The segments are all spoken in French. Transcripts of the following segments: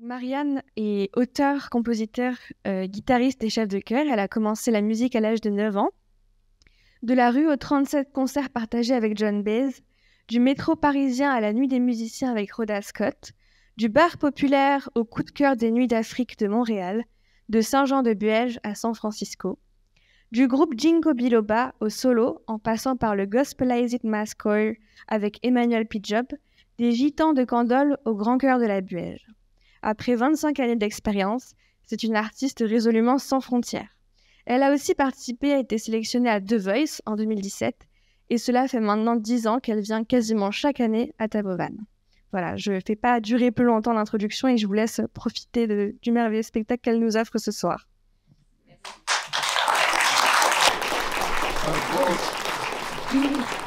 Marianne est auteure, compositeur, euh, guitariste et chef de chœur. Elle a commencé la musique à l'âge de 9 ans. De la rue aux 37 concerts partagés avec John Baez, du métro parisien à la nuit des musiciens avec Rhoda Scott, du bar populaire au coup de cœur des nuits d'Afrique de Montréal, de Saint-Jean-de-Buège à San Francisco, du groupe Jingo Biloba au solo en passant par le Gospelized Mass Choir avec Emmanuel Pidjob, des gitans de Candolle au grand cœur de la Buège. Après 25 années d'expérience, c'est une artiste résolument sans frontières. Elle a aussi participé et été sélectionnée à The Voice en 2017, et cela fait maintenant 10 ans qu'elle vient quasiment chaque année à Tabovan. Voilà, je ne fais pas durer plus longtemps l'introduction et je vous laisse profiter du merveilleux spectacle qu'elle nous offre ce soir. metia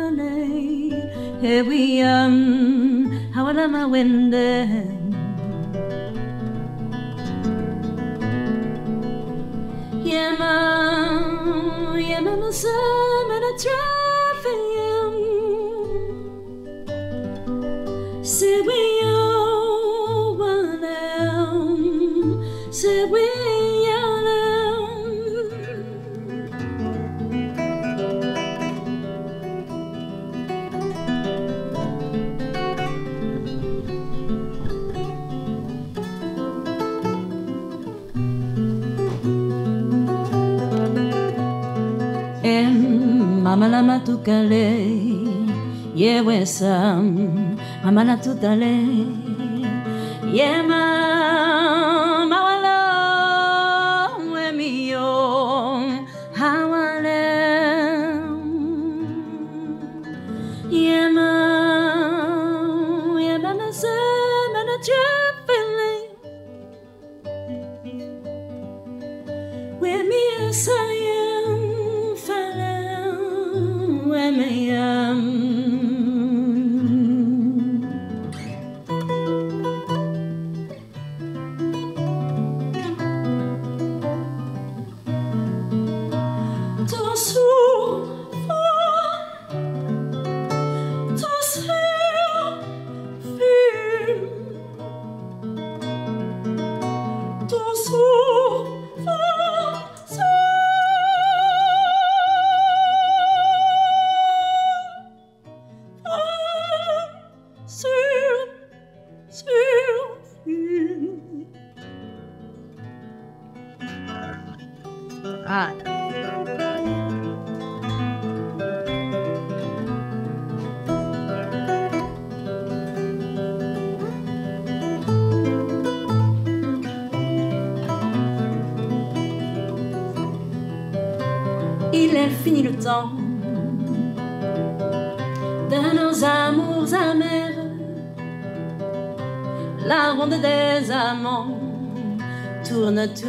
na tu tane e we um hawala ma wende yema yema na sa amala matukale, yewesam amala tutale yema.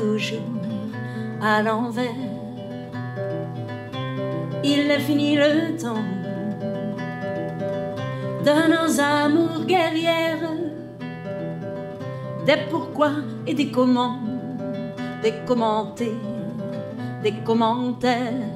Toujours à l'envers. Il est fini le temps de nos amours guerrières, des pourquoi et des comment, des commentés, des commentaires.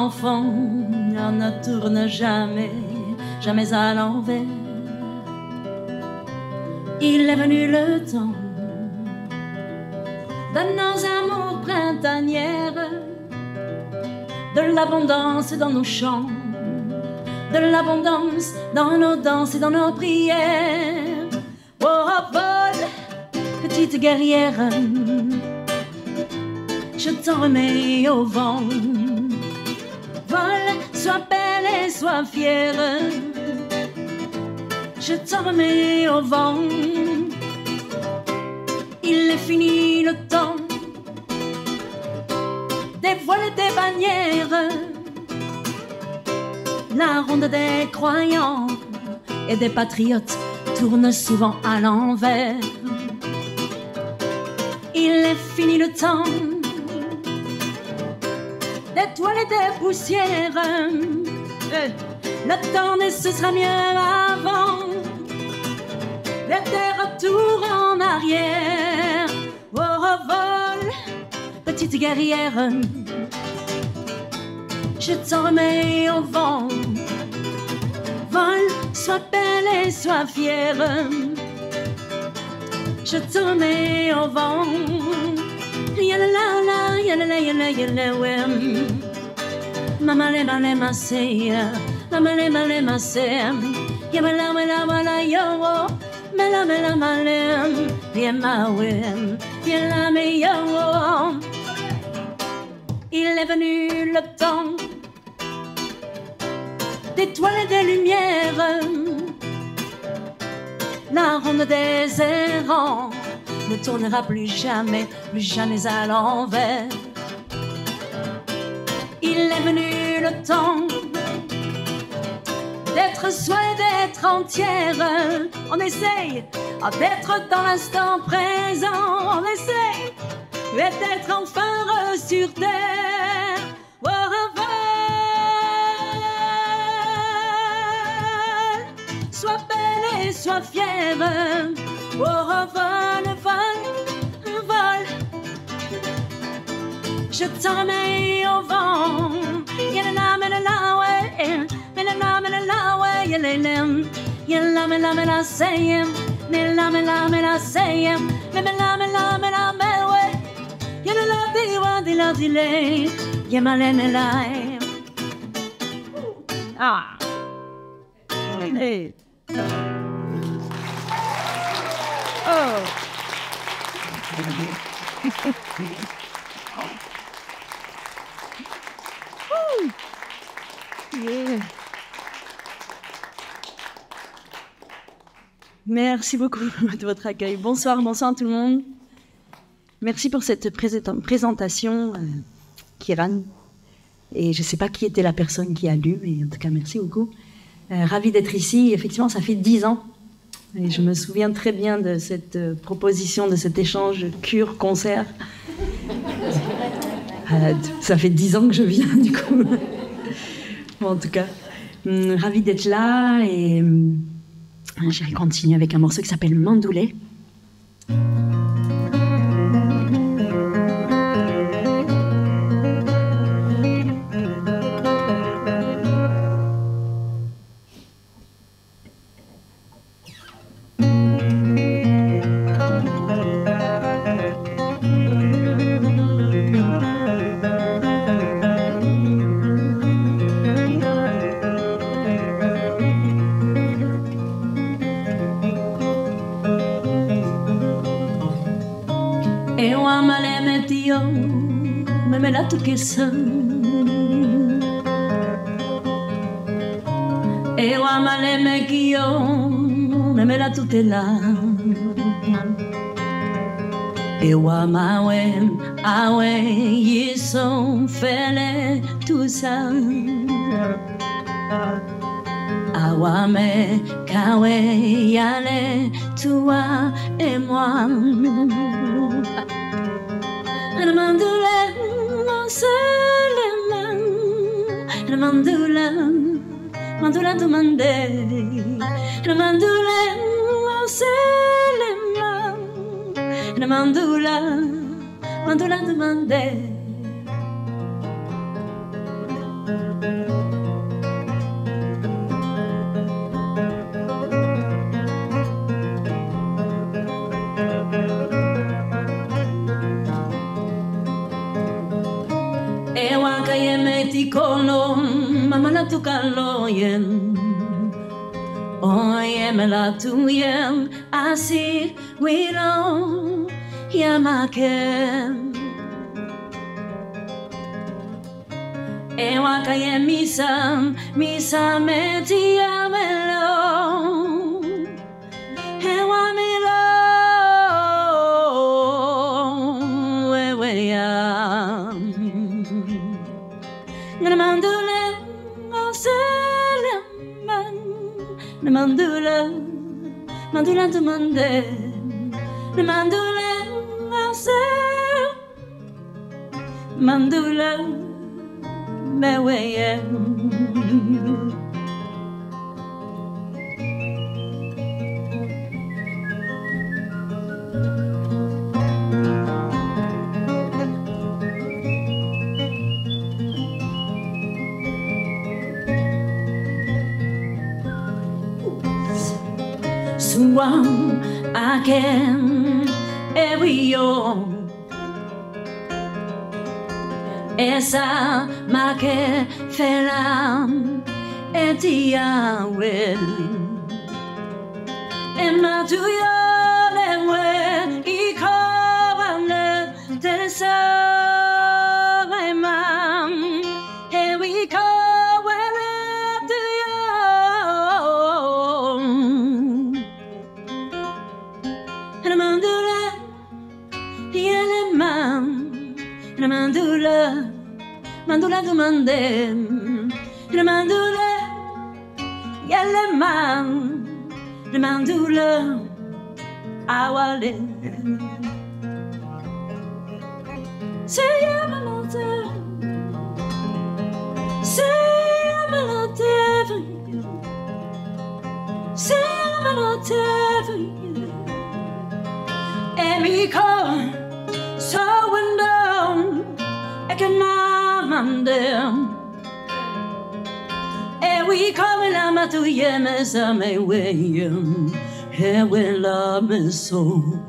Des enfants ne tourne jamais, jamais à l'envers. Il est venu le temps de nos amours printanières, de l'abondance dans nos chants de l'abondance dans nos danses et dans nos prières. Oh, vol, petite guerrière, je t'en remets au vent. Sois belle et sois fière, je t'en remets au vent. Il est fini le temps des voiles des bannières la ronde des croyants et des patriotes tourne souvent à l'envers. Il est fini le temps et des poussières. Eh, L'attendez, ce sera mieux avant. Des retours en arrière. Au revol, petite guerrière je t'en remets au vent. Vol, sois belle et sois fière. Je t'en remets au vent. Yalala, yalala, yalala, yalala, ouais. Mama le male mase, mama le male mase. Yamala, mala, mala, yo. Mela, mela, male. Yama, wem. Yala, me, yo. Il est venu le temps d'étoiles et des lumières. La ronde des errants ne tournera plus jamais, plus jamais à l'envers. Il est venu le temps d'être soi d'être entière. On essaye d'être dans l'instant présent. On essaye d'être enfin heureux sur terre. Sois belle et sois fière. Je t'en remets au vent. Yalala, malala, ouais. Malala, malala, ouais. Yalala, yalala, malala, malala, say. Mela, mela, mela, say. Mela, mela, mela, mela, ouais. Yalala, diwa, dila, dile. Yamale, mela. Ah. Hey. Oh. Merci beaucoup de votre accueil. Bonsoir, bonsoir tout le monde. Merci pour cette présenta- présentation, euh, Kiran. Et je ne sais pas qui était la personne qui a lu, mais en tout cas, merci beaucoup. Euh, ravi d'être ici. Effectivement, ça fait dix ans. Et je me souviens très bien de cette euh, proposition, de cet échange cure-concert. Euh, ça fait dix ans que je viens, du coup. en tout cas, hum, ravi d'être là. Et hum, je vais continuer avec un morceau qui s'appelle Mandoulet. Me me la tu que E o amale me kio me me la tu te la E Mandula demande Na mandula Sel Mandula Meweye Sei ama não te Sei ama não te Sei ama não te E mi con so window E que na mandem E we come la matu yemes a me weyem E we love me so.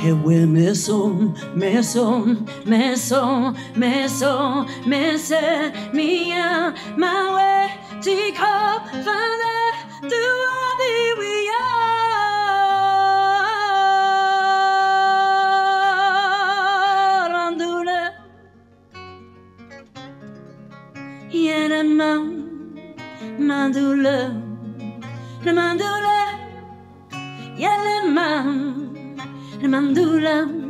He we me so me so me so me so me se mia ma we ti ko fane tu adi we are Mandula Yenema Mandula Mandula el mandulón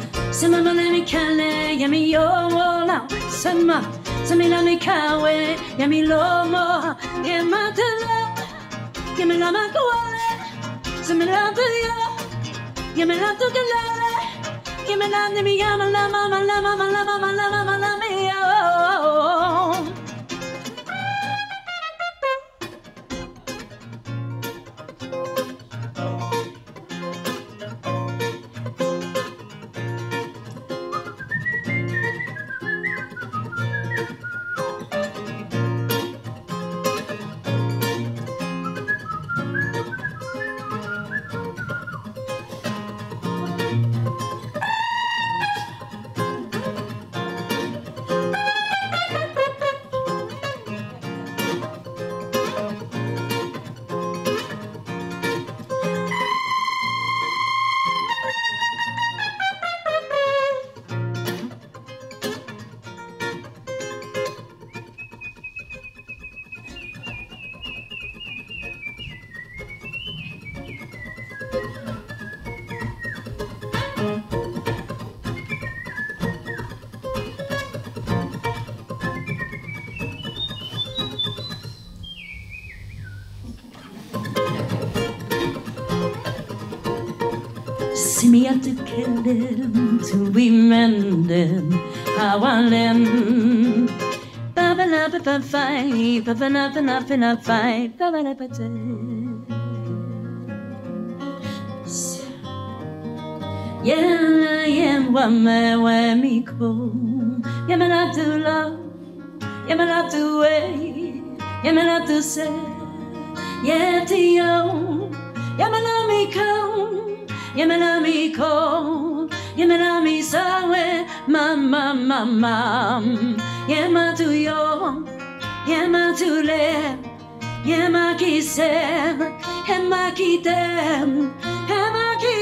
simama le mikale ya mi yomola sanma samila mikawe ya mi lomo ya matala ya mi lama kuale samila tuya ya mi lama tukalale ya mi lama mi yama lama lama lama lama lama lama ba la ba la fai Baba la ba te Yeah, yeah, wa me wa mi ko. Yeah, me la to love Yeah, me la to way Yeah, me la to say Yeah, to yo. Yeah, me la mi ko. Yemena mi ko, yemena mi sawe, mama mama, yema tu yo, yema tu le, yema ki se, yema ki dem, yema ki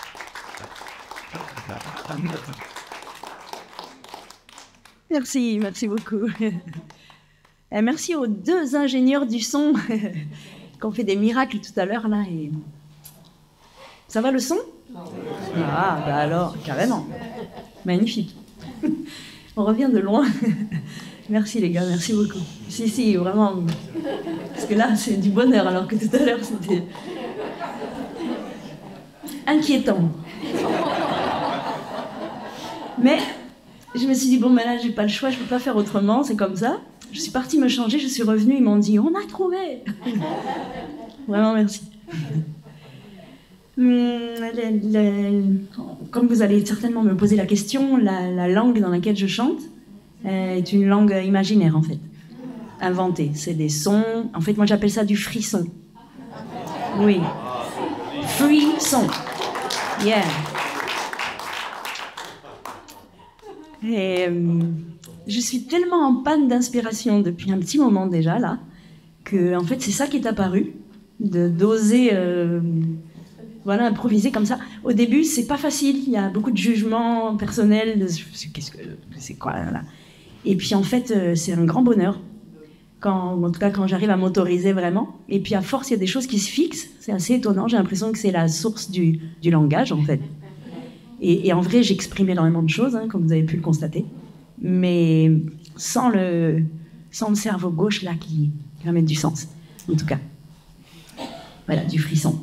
Merci, merci beaucoup. Et merci aux deux ingénieurs du son qui ont fait des miracles tout à l'heure là. Ça va le son? Ah, bah alors, carrément. Magnifique. On revient de loin. Merci les gars, merci beaucoup. Si, si, vraiment. Parce que là, c'est du bonheur, alors que tout à l'heure, c'était inquiétant. Mais je me suis dit, bon, mais là, j'ai pas le choix, je peux pas faire autrement, c'est comme ça. Je suis partie me changer, je suis revenue, ils m'ont dit, on a trouvé Vraiment, merci. Hum, comme vous allez certainement me poser la question, la, la langue dans laquelle je chante euh, est une langue imaginaire, en fait. Inventée. C'est des sons. En fait, moi, j'appelle ça du frisson. Oui. Frisson. Yeah. Et euh, je suis tellement en panne d'inspiration depuis un petit moment déjà là, que en fait c'est ça qui est apparu, de d'oser euh, voilà improviser comme ça. Au début c'est pas facile, il y a beaucoup de jugements personnels, de qu'est-ce que c'est quoi là. Et puis en fait euh, c'est un grand bonheur quand en tout cas quand j'arrive à m'autoriser vraiment. Et puis à force il y a des choses qui se fixent, c'est assez étonnant. J'ai l'impression que c'est la source du, du langage en fait. Et, en vrai, j'exprime énormément de choses, hein, comme vous avez pu le constater, mais sans le, sans le cerveau gauche là qui, qui va mettre du sens, en tout cas. Voilà, du frisson.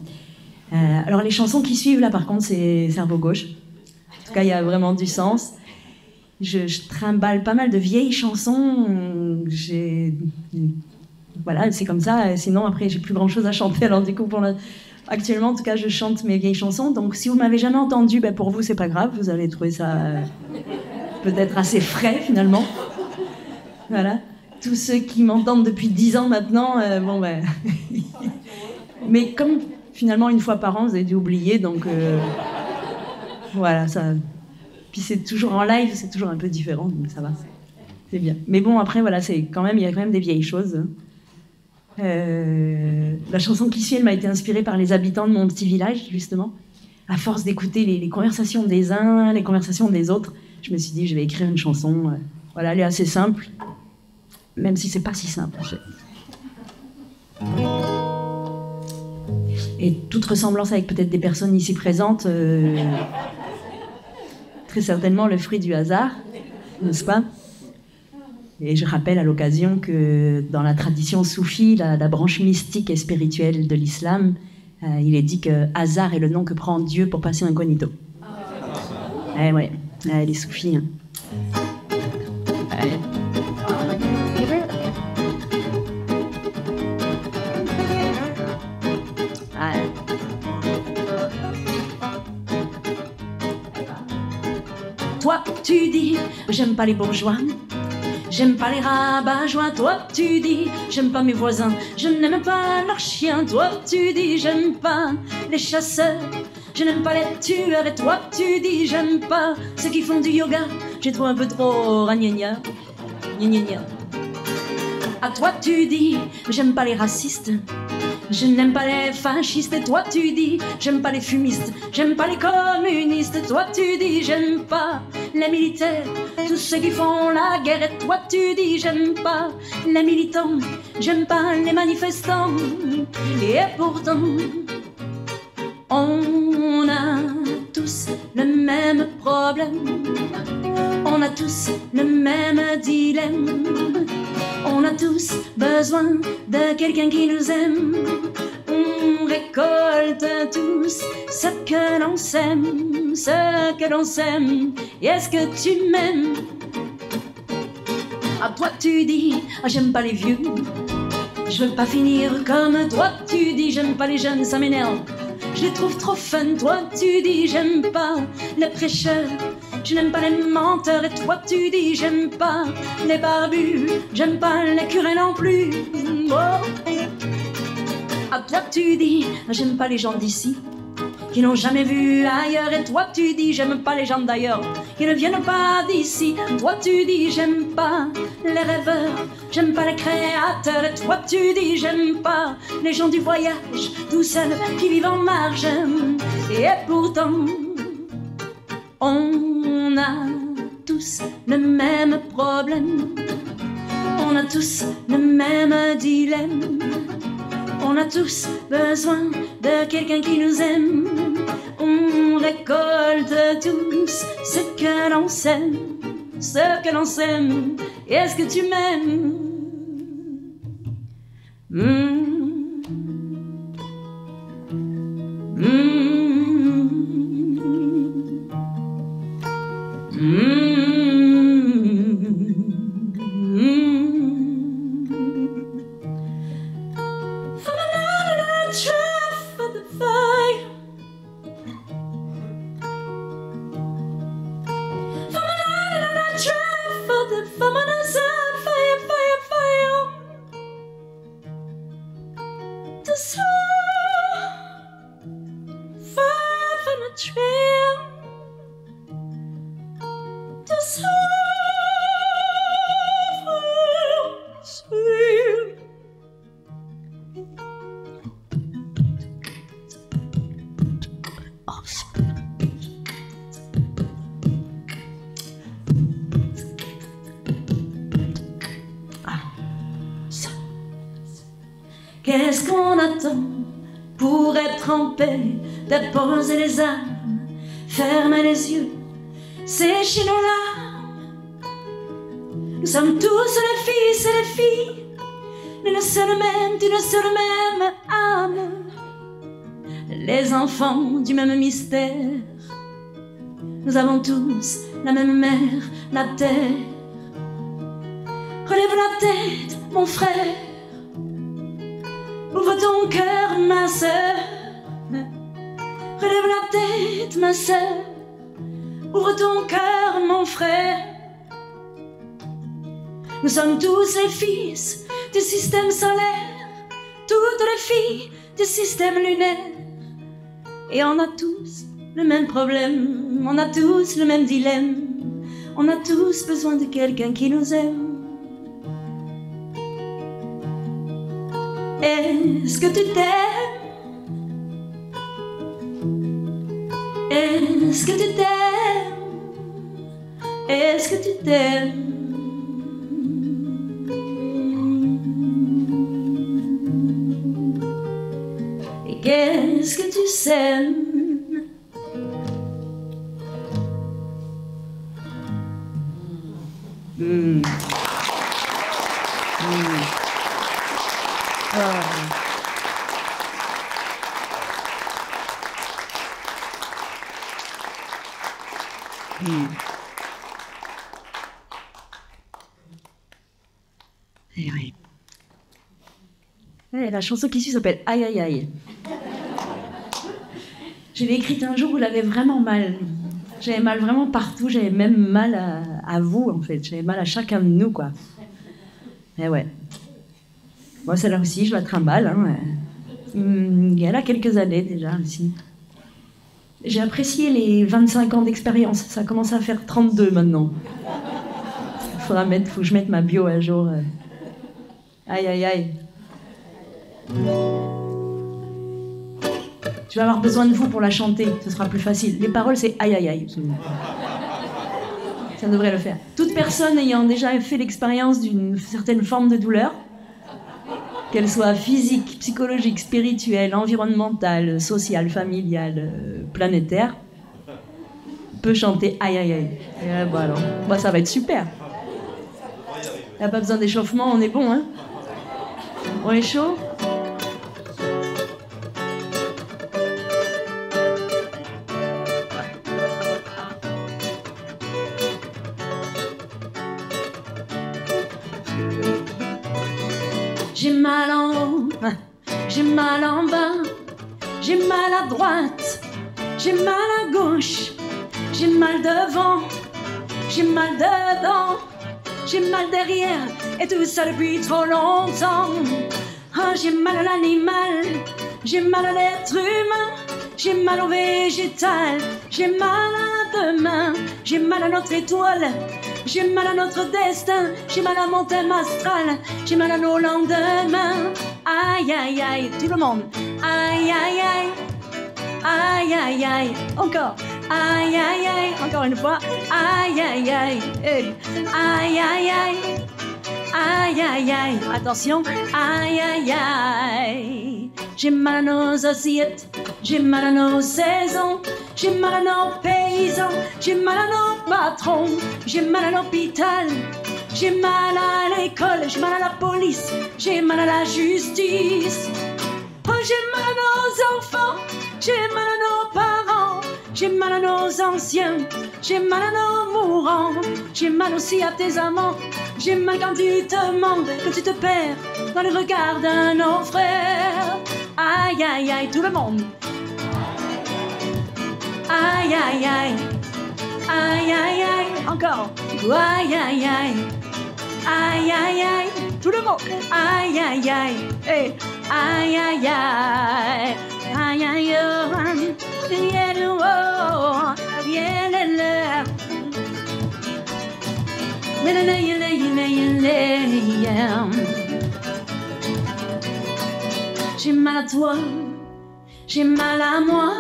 Euh, alors les chansons qui suivent là, par contre, c'est cerveau gauche. En tout cas, il y a vraiment du sens. Je, je trimballe pas mal de vieilles chansons. Voilà, c'est comme ça. Sinon, après, j'ai plus grand chose à chanter. Alors du coup, pour le- Actuellement, en tout cas, je chante mes vieilles chansons. Donc, si vous m'avez jamais entendu, ben, pour vous, c'est pas grave. Vous allez trouver ça euh, peut-être assez frais finalement. Voilà. Tous ceux qui m'entendent depuis dix ans maintenant, euh, bon ben. Mais comme finalement une fois par an, vous avez dû oublier, donc euh, voilà, ça. Puis c'est toujours en live, c'est toujours un peu différent, donc ça va, c'est bien. Mais bon, après voilà, c'est quand même, il y a quand même des vieilles choses. Euh, la chanson qui suit, elle m'a été inspirée par les habitants de mon petit village, justement. À force d'écouter les, conversations des uns, les conversations des autres, je me suis dit, je vais écrire une chanson. voilà, elle est assez simple, même si c'est pas si simple. Et toute ressemblance avec peut-être des personnes ici présentes, euh, très certainement le fruit du hasard, n'est-ce pas? Et je rappelle à l'occasion que dans la tradition soufie, la, branche mystique et spirituelle de l'islam, euh, il est dit que hasard est le nom que prend Dieu pour passer incognito. Eh ouais, les soufis. Hein. Toi, tu dis, j'aime pas les bourgeois. J'aime pas les rabat-joie, toi tu dis, j'aime pas mes voisins, je n'aime pas leurs chiens, toi tu dis, j'aime pas les chasseurs, je n'aime pas les tueurs, et toi tu dis, j'aime pas ceux qui font du yoga, j'ai trop un peu trop ragnagna, gna. À toi tu dis, j'aime pas les racistes, je n'aime pas les fascistes, toi tu dis, j'aime pas les fumistes, j'aime pas les communistes, toi tu dis, j'aime pas les militaires, tous ceux qui font la guerre, et toi tu dis, j'aime pas les militants, j'aime pas les manifestants, et pourtant, on a tous le même problème, on a tous le même dilemme. On a tous besoin de quelqu'un qui nous aime. On récolte tous ce que l'on sème, ce que l'on sème. Est-ce que tu m'aimes? À toi tu dis, ah, j'aime pas les vieux. Je veux pas finir comme toi tu dis, j'aime pas les jeunes, ça m'énerve. Je les trouve trop fun, toi tu dis, j'aime pas les prêcheurs. Je n'aime pas les menteurs. Et toi tu dis j'aime pas les barbus, j'aime pas les curés non plus. Oh. À toi tu dis j'aime pas les gens d'ici qui n'ont jamais vu ailleurs et toi tu dis j'aime pas les gens d'ailleurs qui ne viennent pas d'ici. Toi tu dis j'aime pas les rêveurs, j'aime pas les créateurs et toi tu dis j'aime pas les gens du voyage, tous ceux qui vivent en marge. Et pourtant on a tous le même problème. On a tous le même dilemme. On a tous besoin de quelqu'un qui nous aime. On récolte tous ce que l'on sème, ce que l'on sème. Est-ce que tu m'aimes? Hmm. La terre. Relève la tête, mon frère. Ouvre ton cœur, ma sœur. Relève la tête, ma sœur. Ouvre ton cœur, mon frère. Nous sommes tous les fils du système solaire, toutes les filles du système lunaire. Et on a tous le même problème, on a tous le même dilemme, on a tous besoin de quelqu'un qui nous aime. Est-ce que tu t'aimes? Est-ce que tu t'aimes? Est-ce que tu t'aimes? Et qu'est-ce que tu sèmes? La chanson qui suit s'appelle Aïe aïe aïe. Je l'ai écrite un jour où j'avais vraiment mal. J'avais mal vraiment partout, j'avais même mal à, vous en fait, j'avais mal à chacun de nous quoi. Eh ouais. Moi celle-là aussi, je la trimballe. Hein. Hum, il y a quelques années déjà aussi. J'ai apprécié les 25 ans d'expérience, ça commence à faire 32 maintenant. Faudra mettre, faut que je mette ma bio à jour. euh. Aïe aïe aïe. Tu vas avoir besoin de vous pour la chanter, ce sera plus facile. Les paroles, c'est aïe aïe aïe. Ça devrait le faire. Toute personne ayant déjà fait l'expérience d'une certaine forme de douleur, qu'elle soit physique, psychologique, spirituelle, environnementale, sociale, familiale, euh, planétaire, peut chanter aïe aïe aïe. Là, bah ça va être super. A pas besoin d'échauffement, on est bon, hein? On est chaud? J'ai mal derrière, et tout ça depuis trop longtemps. Ah, j'ai mal à l'animal, j'ai mal à l'être humain, j'ai mal au végétal, j'ai mal à demain, j'ai mal à notre étoile, j'ai mal à notre destin, j'ai mal à mon thème astral, j'ai mal à nos lendemains. Aïe aïe aïe, tout le monde. Aïe aïe aïe, aïe aïe aïe, encore. Aïe aïe aïe, encore une fois. Aïe aïe aïe, aïe aïe aïe. Aïe aïe aïe, attention, aïe aïe aïe. J'ai mal à nos assiettes, j'ai mal à nos saisons, j'ai mal à nos paysans, j'ai mal à nos patrons, j'ai mal à l'hôpital, j'ai mal à l'école, j'ai mal à la police, j'ai mal à la justice. Oh, j'ai mal à nos enfants, j'ai mal à nos parents, j'ai mal à nos anciens, j'ai mal à nos mourants, j'ai mal aussi à tes amants, j'ai mal quand tu te mens, quand tu te perds dans le regard d'un nos frères. Aïe aïe aïe, tout le monde. Aïe aïe aïe, aïe aïe aïe, encore. Aïe aïe aïe, aïe aïe aïe, tout le monde. Aïe aïe aïe, hey. aïe aïe aïe, aïe aïe aïe, viens nous, oh, viens le leur. J'ai mal à toi, j'ai mal à moi,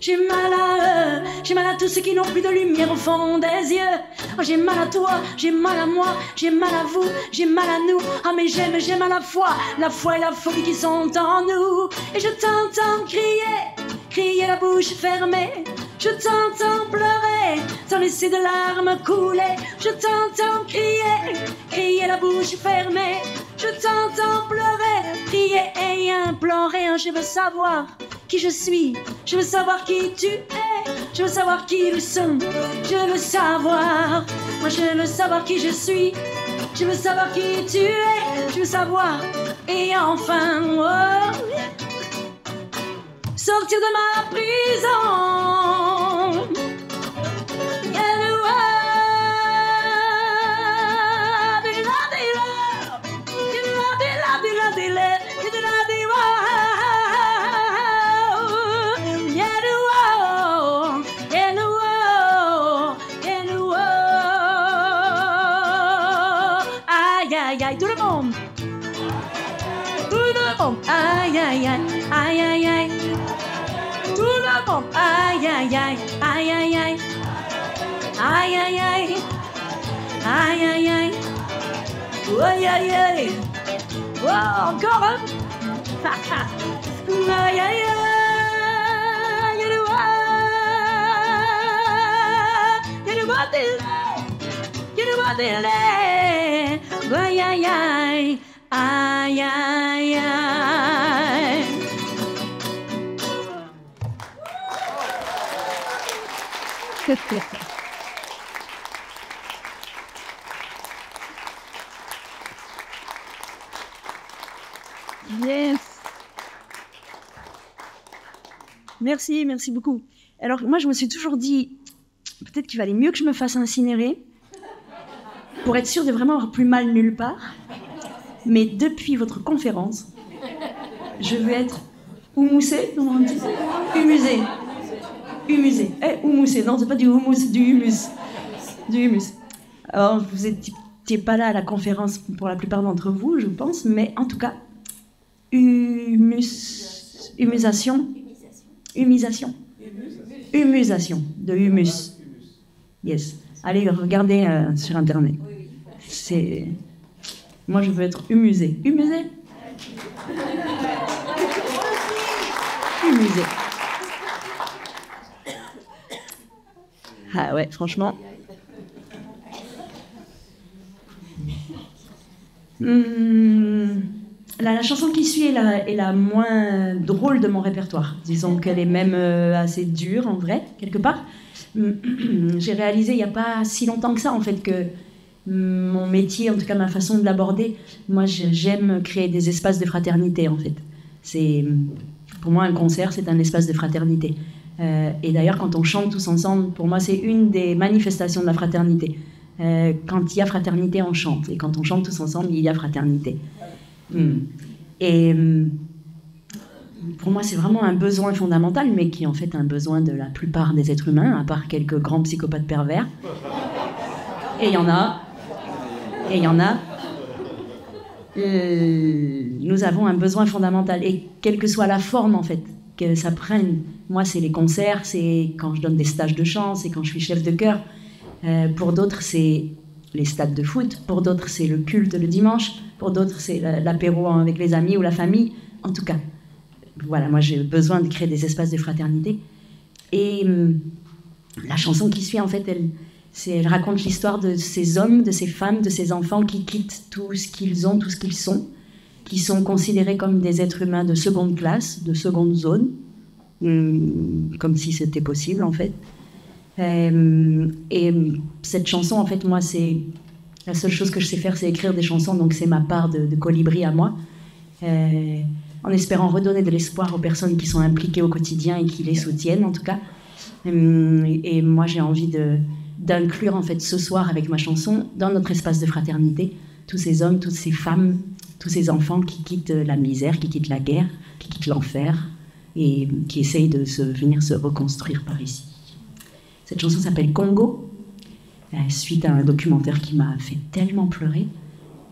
j'ai mal à eux, j'ai mal à tous ceux qui n'ont plus de lumière au fond des yeux. Oh, j'ai mal à toi, j'ai mal à moi, j'ai mal à vous, j'ai mal à nous. Ah mais j'aime, j'aime à la fois, la foi et la folie qui sont en nous. Et je t'entends crier, crier la bouche fermée. Je t'entends pleurer, sans laisser de larmes couler. Je t'entends crier, crier la bouche fermée. Je t'entends pleurer, prier et implorer. Je veux savoir qui je suis, je veux savoir qui tu es, je veux savoir qui nous sommes, je veux savoir. Moi je veux savoir qui je suis, je veux savoir qui tu es, je veux savoir. Et enfin, oh, sortir de ma prison. Tout le monde. Tout le monde. Aïe, aïe, aïe, aïe, aïe, aïe. Tout le monde. Aïe, aïe, aïe, aïe, aïe, aïe. Aïe, aïe, aïe. Aïe, aïe, aïe. Aïe, aïe, aïe. Oh, encore un. Aïe, aïe, aïe. Aïe, aïe, aïe. Yes. Merci, merci beaucoup. Alors moi, je me suis toujours dit, peut-être qu'il valait mieux que je me fasse incinérer pour être sûre de vraiment avoir plus mal nulle part. Mais depuis votre conférence, je veux être houmoussée, comment on dit Humusée. Humusée. Eh, houmoussée. Non, c'est pas du houmous, du humus. Du humus. Alors, vous n'étiez pas là à la conférence pour la plupart d'entre vous, je pense, mais en tout cas, humus, humusation, humisation, humusation, de humus. Yes. Allez, regardez euh, sur Internet. C'est... Moi, je veux être humusée. Humusée? Humusée. Ah ouais, franchement. Hum, la, la chanson qui suit est la, est la moins drôle de mon répertoire. Disons qu'elle est même euh, assez dure en vrai, quelque part. Hum, J'ai réalisé il n'y a pas si longtemps que ça en fait que mon métier, en tout cas ma façon de l'aborder, moi j'aime créer des espaces de fraternité en fait. C'est pour moi un concert, c'est un espace de fraternité. Euh, et d'ailleurs quand on chante tous ensemble, pour moi c'est une des manifestations de la fraternité. Euh, quand il y a fraternité, on chante, et quand on chante tous ensemble, il y a fraternité. Hmm. Et hum, pour moi, c'est vraiment un besoin fondamental, mais qui est en fait un besoin de la plupart des êtres humains, à part quelques grands psychopathes pervers. Et il y en a. Et il y en a. Euh, nous avons un besoin fondamental. Et quelle que soit la forme, en fait, que ça prenne. Moi, c'est les concerts, c'est quand je donne des stages de chant, c'est quand je suis chef de chœur. Euh, pour d'autres, c'est les stades de foot. Pour d'autres, c'est le culte le dimanche. Pour d'autres, c'est la- l'apéro avec les amis ou la famille. En tout cas, voilà, moi, j'ai besoin de créer des espaces de fraternité. Et hum, la chanson qui suit, en fait, elle, elle raconte l'histoire de ces hommes, de ces femmes, de ces enfants qui quittent tout ce qu'ils ont, tout ce qu'ils sont, qui sont considérés comme des êtres humains de seconde classe, de seconde zone, hum, comme si c'était possible, en fait. Euh, et hum, cette chanson, en fait, moi, c'est la seule chose que je sais faire, c'est écrire des chansons, donc c'est ma part de, colibri à moi. Euh, en espérant redonner de l'espoir aux personnes qui sont impliquées au quotidien et qui les soutiennent, en tout cas. Hum, et moi, j'ai envie de- d'inclure, en fait, ce soir, avec ma chanson, dans notre espace de fraternité, tous ces hommes, toutes ces femmes, tous ces enfants qui quittent la misère, qui quittent la guerre, qui quittent l'enfer, et qui essayent de se, venir se reconstruire par ici. Cette chanson s'appelle Congo, euh, suite à un documentaire qui m'a fait tellement pleurer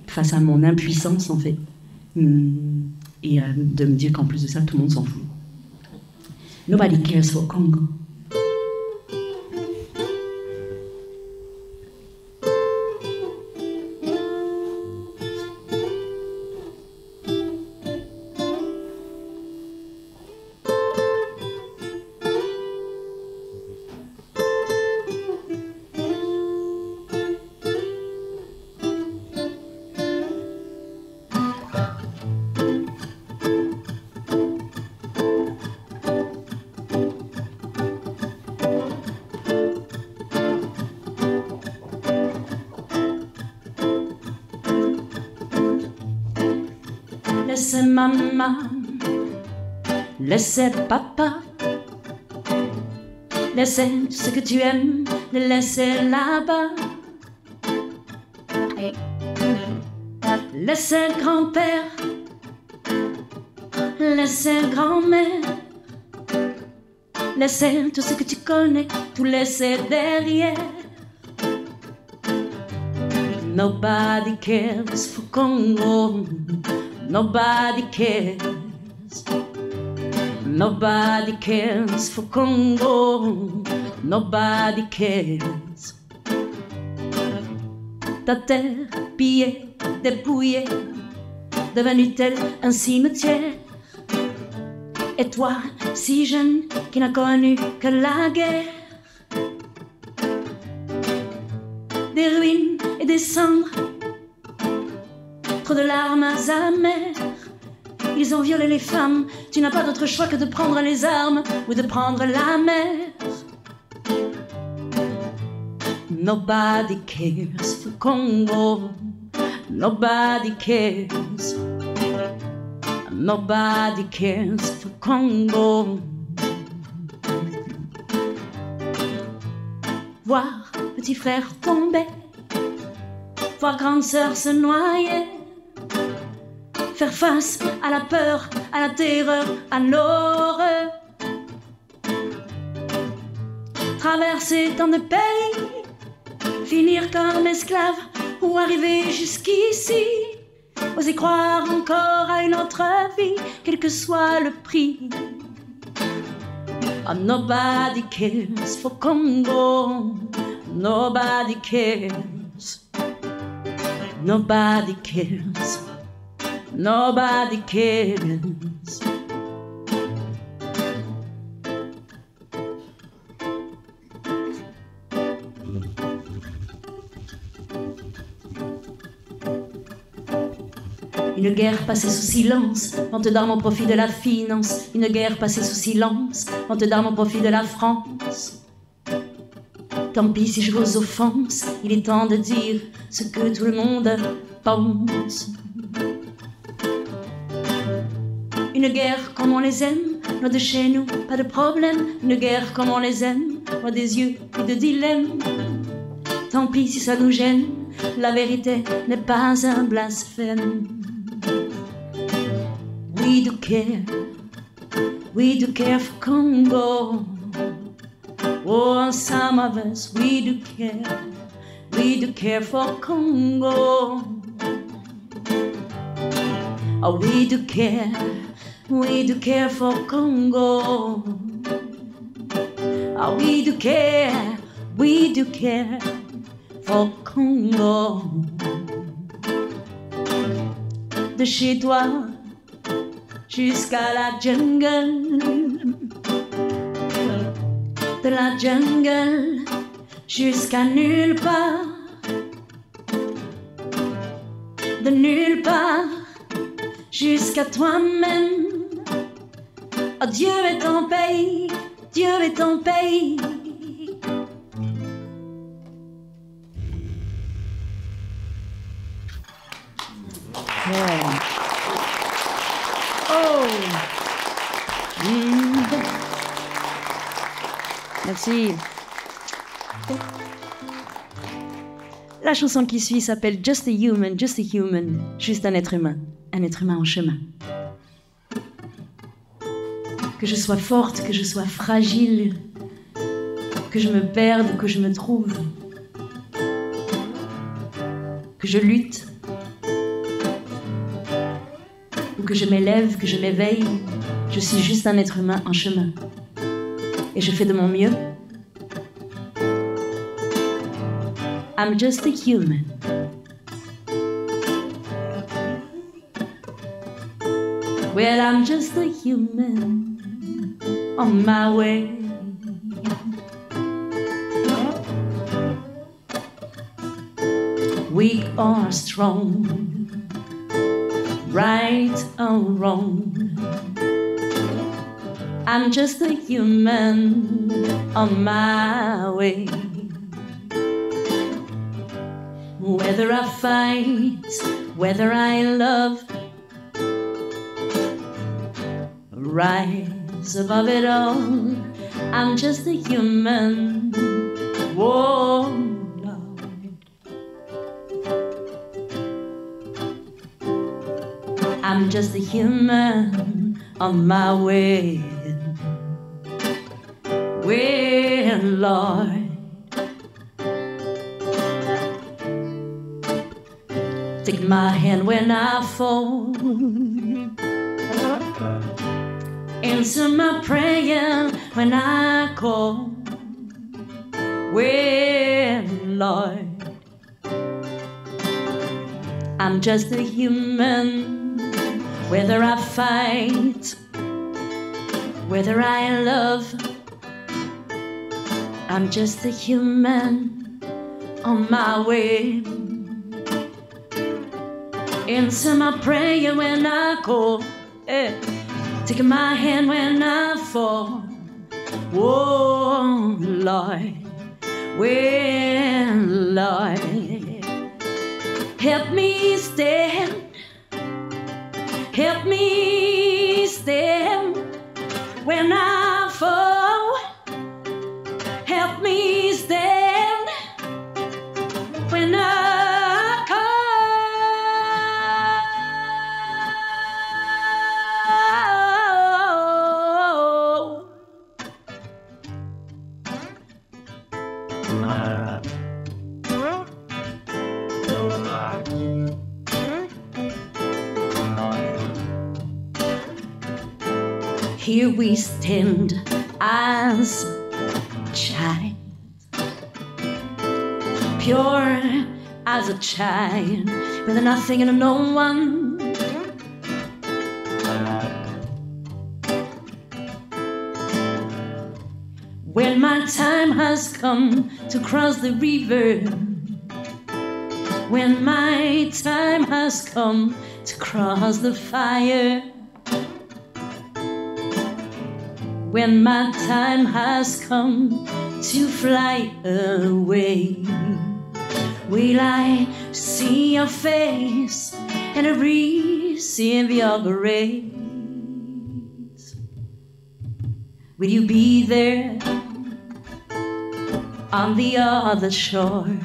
face à mon impuissance en fait. Hum, Et euh, de me dire qu'en plus de ça, tout le monde s'en fout. Nobody cares for Congo. Laissez papa, Laissez ce que tu aimes, le laisser là-bas. Laissez grand-père, laissez grand-mère. Laissez tout ce que tu connais, tout laisser derrière. Nobody cares for Congo. Nobody cares. Nobody cares for Congo. Nobody cares. Ta terre pillée, dépouillée, devenue-t-elle un cimetière? Et toi, si jeune, qui n'a connu que la guerre, des ruines et des cendres, trop de larmes amères. Ils ont violé les femmes, tu n'as pas d'autre choix que de prendre les armes ou de prendre la mer. Nobody cares for Congo. Nobody cares. Nobody cares for Congo. Voir petit frère tomber, voir grande sœur se noyer, faire face à la peur, à la terreur, à l'horreur. Traverser tant de pays, finir comme esclave ou arriver jusqu'ici. Oser croire encore à une autre vie, quel que soit le prix. Oh, nobody cares for Congo. Nobody cares. Nobody cares. Nobody cares. Une guerre passée sous silence, vente d'armes au profit de la finance. Une guerre passée sous silence, vente d'armes au profit de la France. Tant pis si je vous offense, il est temps de dire ce que tout le monde pense. Une guerre comme on les aime, loin de chez nous, pas de problème. Une guerre comme on les aime, loin des yeux et de dilemme. Tant pis si ça nous gêne, la vérité n'est pas un blasphème. We do care, we do care for Congo. Oh, some of us, we do care, we do care for Congo. Oh, we do care, we do care for Congo. Oh, we do care, we do care for Congo. De chez toi jusqu'à la jungle. De la jungle jusqu'à nulle part. De nulle part jusqu'à toi-même. Oh, Dieu est ton pays, Dieu est ton pays. Oh. Mm. Merci. La chanson qui suit s'appelle Just a Human, Just a Human, juste un être humain, un être humain en chemin. Que je sois forte, que je sois fragile, que je me perde, que je me trouve, que je lutte, ou que je m'élève, que je m'éveille, je suis juste un être humain en chemin. Et je fais de mon mieux. I'm just a human. Well, I'm just a human on my way. Weak or strong, right or wrong. I'm just a human on my way. Whether I fight, whether I love, rise above it all. I'm just a human. Whoa, Lord. I'm just a human on my way. Well, Lord. Take my hand when I fall. Answer my prayer when I call. Well, Lord, I'm just a human. Whether I fight, whether I love, I'm just a human on my way. Answer my prayer when I call. Eh. Take my hand when I fall. Oh, Lord. Well, Lord. Help me stand. Help me stand when I fall. We stand as child, pure as a child, with nothing and no one. When my time has come to cross the river, when my time has come to cross the fire. When my time has come to fly away. Will I see your face and receive your grace? Will you be there on the other shore?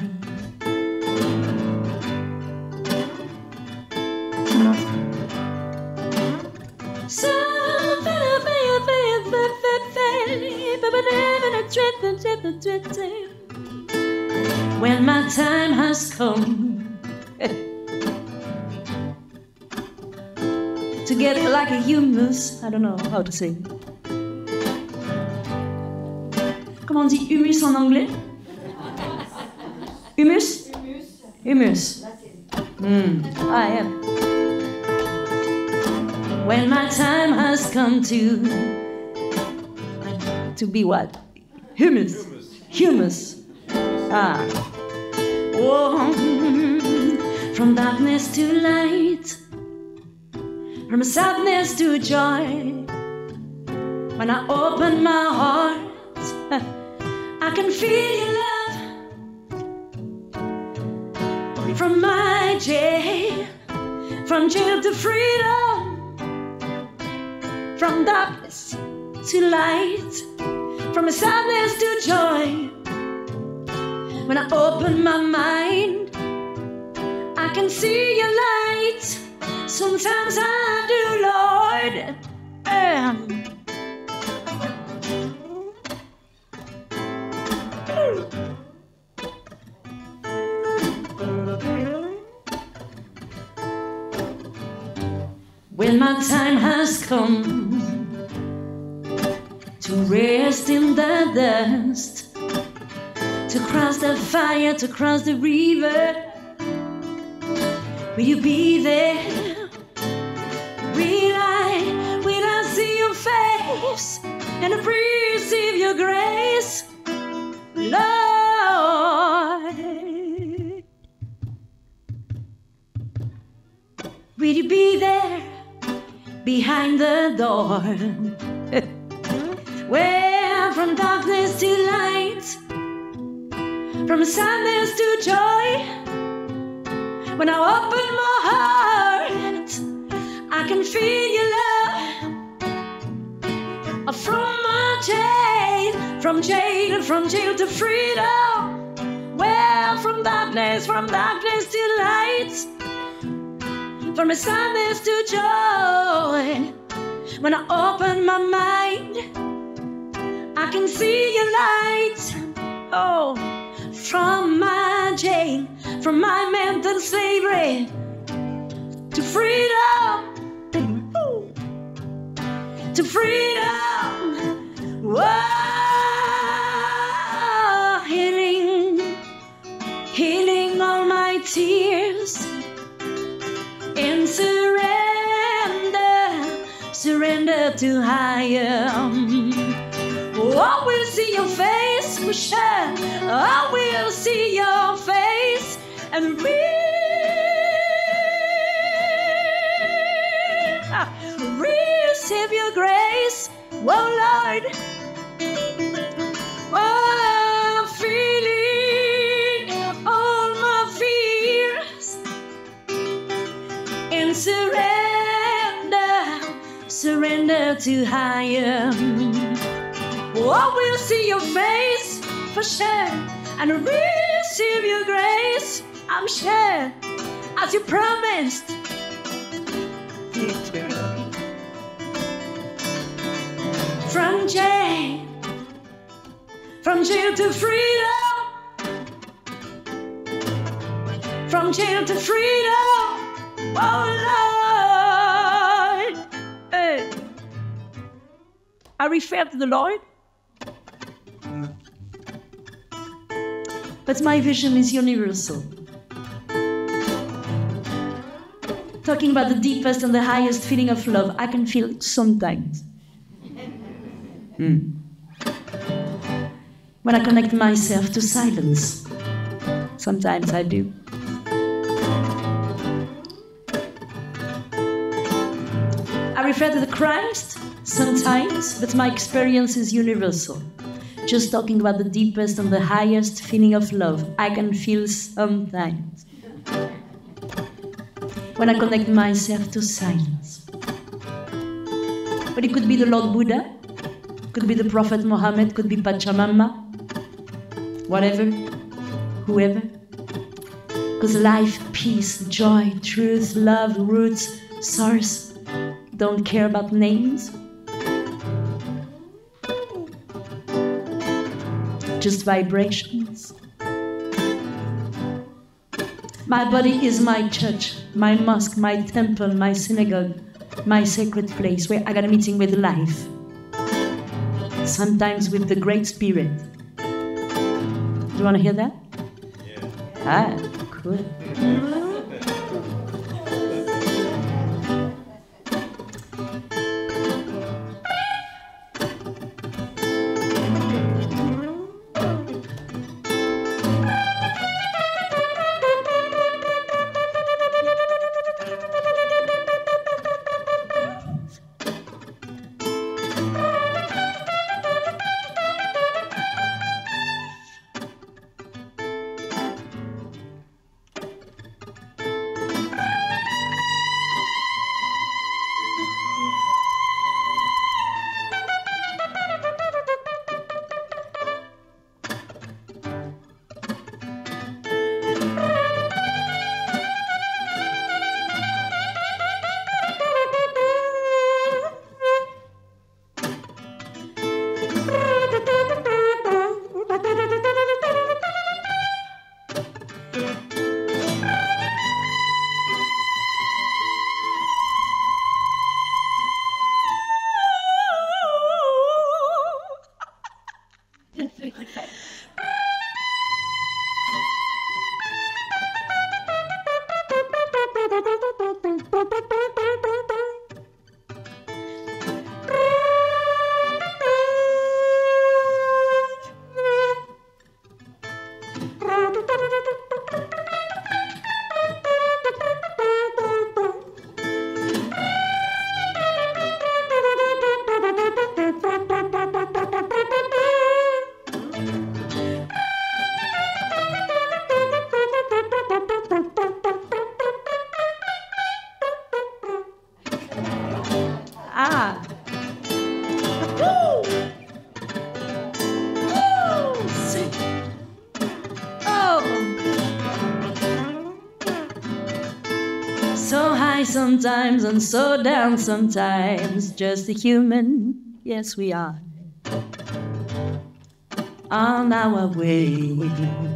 When my time has come to get like a humus, I don't know how to say. Comment on dit humus en anglais? Humus? Humus. Hmm, I am. When my time has come to to be what? Humus. Humus. Ah. From darkness to light, from sadness to joy. When I open my heart, I can feel your love from my jail, from jail to freedom, from darkness to light, from sadness to joy. When I open my mind, I can see your light. Sometimes I do, Lord. Um, when my time has come to rest in the dust, to cross the fire, to cross the river. Will you be there? Will I, will I see your face and receive your grace, Lord? Will you be there behind the door? Where from darkness to light, from sadness to joy. When I open my heart, I can feel your love from my chain. from jail, from jail to freedom. Well, from darkness, from darkness to light, from sadness to joy. When I open my mind, I can see your light. Oh, from my jail, from my mental slavery to freedom, to freedom. Whoa, healing, healing all my tears in surrender, surrender to higher. I will see your face Michelle. I will see your face and re- receive your grace. Oh Lord. I'm feeling all my fears and surrender, surrender to higher. Oh, I will see your face for sure and receive your grace. I'm sure, as you promised. From jail, from jail to freedom, from jail to freedom. Oh Lord. I refer to the Lord. But my vision is universal. Talking about the deepest and the highest feeling of love, I can feel sometimes. Hmm. When I connect myself to silence, sometimes I do. I refer to the Christ sometimes, but my experience is universal. Just talking about the deepest and the highest feeling of love, I can feel sometimes. When I connect myself to silence. But it could be the Lord Buddha, could be the Prophet Muhammad, could be Pachamama, whatever, whoever. Because life, peace, joy, truth, love, roots, source don't care about names. Just vibrations. My body is my church, my mosque, my temple, my synagogue, my sacred place where I got a meeting with life sometimes with the Great Spirit. Do you want to hear that? Yeah. Ah, cool. Sometimes and so down sometimes. Just a human, yes, we are. On our way.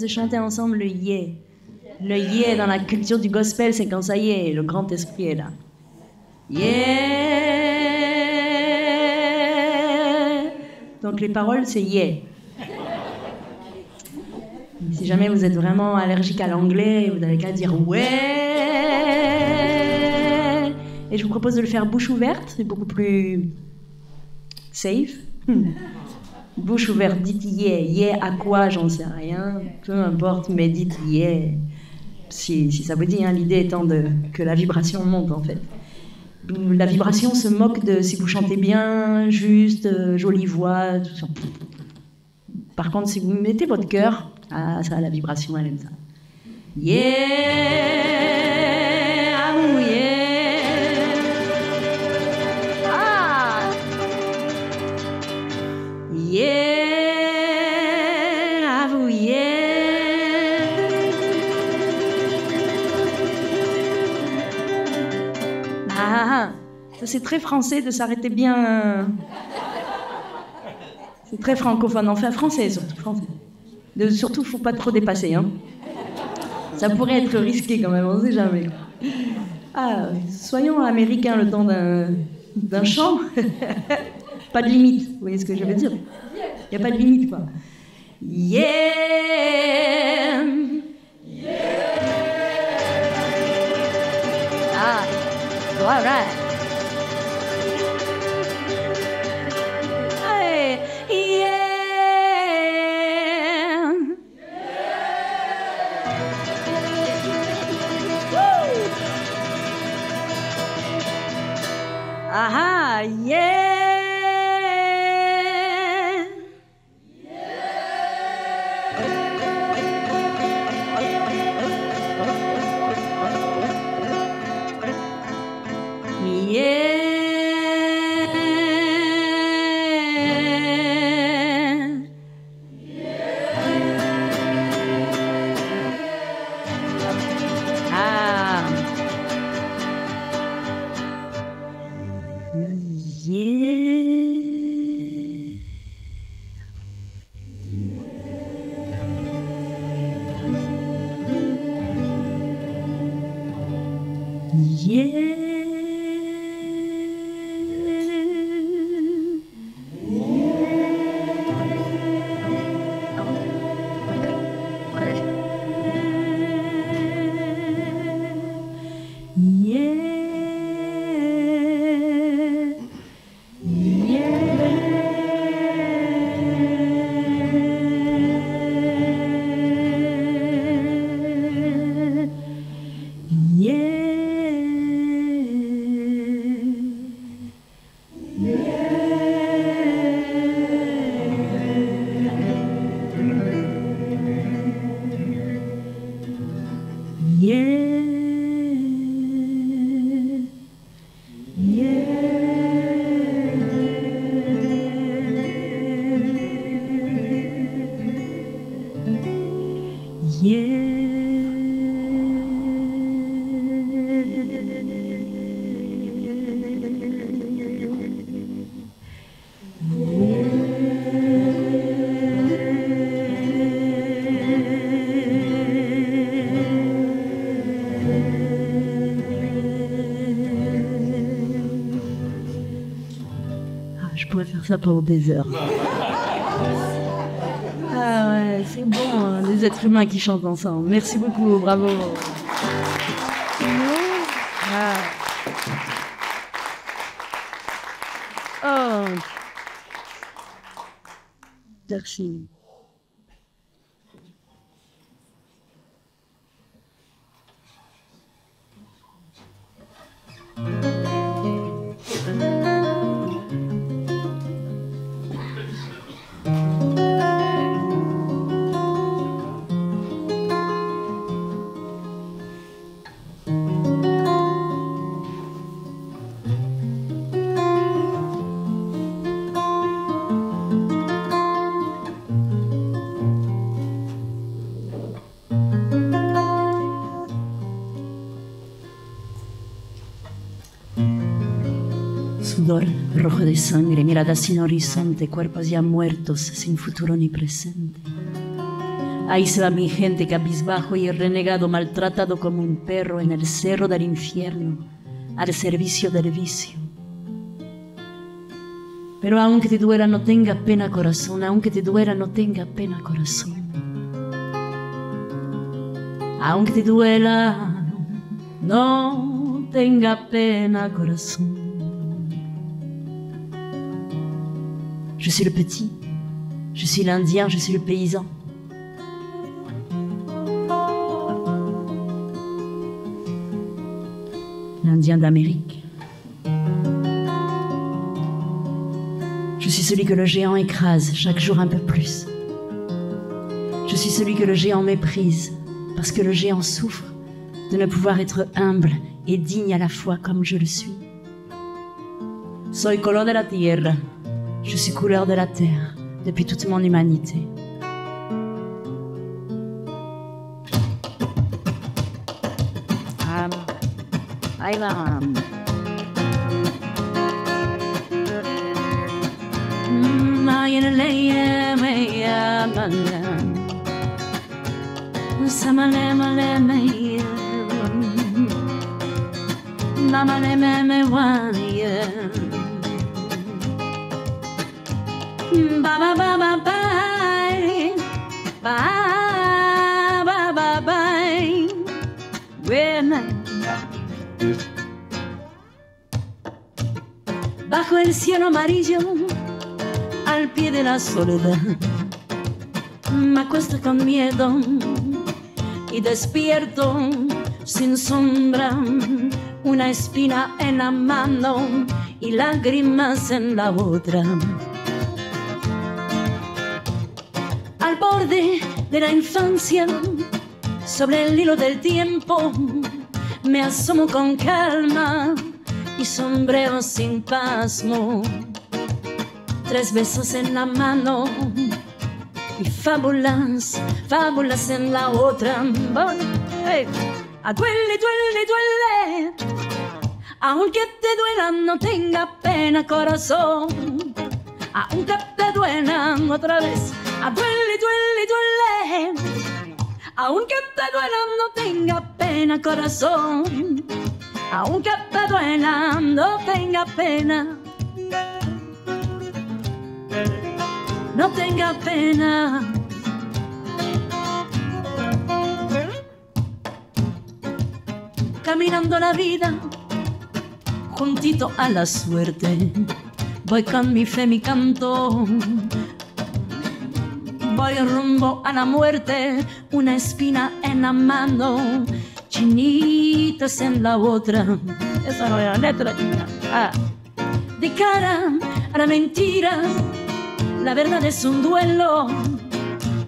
De chanter ensemble le yeah. Le yeah dans la culture du gospel, c'est quand ça y est, le grand esprit est là. Yeah. Donc les paroles, c'est yeah. Si jamais vous êtes vraiment allergique à l'anglais, vous n'avez qu'à dire ouais. Et je vous propose de le faire bouche ouverte, c'est beaucoup plus safe. Bouche ouverte, dites yeah. Yeah à quoi, j'en sais rien. Peu importe, mais dites yeah. Si, si ça vous dit, hein, l'idée étant de, que la vibration monte en fait. La vibration se moque de si vous chantez bien, juste, euh, jolie voix, tout ça. Par contre, si vous mettez votre cœur, ah, ça, la vibration, elle aime ça. Yeah, Yeah, ah, yeah. Ah, ça c'est très français de s'arrêter bien. C'est très francophone, enfin français surtout. Français. De, surtout, faut pas trop dépasser. Hein. Ça pourrait être risqué quand même, on sait jamais. Ah, soyons américains le temps d'un chant. pas de limite, vous voyez ce que je veux dire Il n'y a pas de limite, quoi. Yeah! Ah, all right. Yeah! Aha, yeah! Yeah. Ça pendant des heures. Ah ouais, c'est bon, hein, des êtres humains qui chantent ensemble. Merci beaucoup, bravo. Ah. Oh. Merci. Rojo de sangre, mirada sin horizonte, cuerpos ya muertos, sin futuro ni presente. Ahí se va mi gente cabizbajo y renegado, maltratado como un perro en el cerro del infierno, al servicio del vicio. Pero aunque te duela, no tenga pena corazón, aunque te duela, no tenga pena corazón. Aunque te duela, no tenga pena corazón. Suis le petit, je suis l'Indien, je suis le paysan. L'Indien d'Amérique. Je suis celui que le géant écrase chaque jour un peu plus. Je suis celui que le géant méprise parce que le géant souffre de ne pouvoir être humble et digne à la fois comme je le suis. Soy color de la tierra. Je suis couleur de la terre depuis toute mon humanité. El cielo amarillo, al pie de la soledad, me acuesto con miedo y despierto sin sombra, una espina en la mano y lágrimas en la otra. Al borde de la infancia, sobre el hilo del tiempo, me asomo con calma y sombrero sin pasmo. Tres besos en la mano y fábulas, fábulas en la otra. Hey. Ah, duele, duele, duele. Aunque te duela, no tenga pena, corazón. Aunque te duela otra vez. Ah, duele, duele, duele. Aunque te duela, no tenga pena, corazón. Aunque te duela, no tenga pena. No tenga pena. Caminando la vida, juntito a la suerte. Voy con mi fe, mi canto. Voy rumbo a la muerte, una espina en la mano, chinitas en la otra. Esa no era letra, chica. Ah. De cara a la mentira, la verdad es un duelo.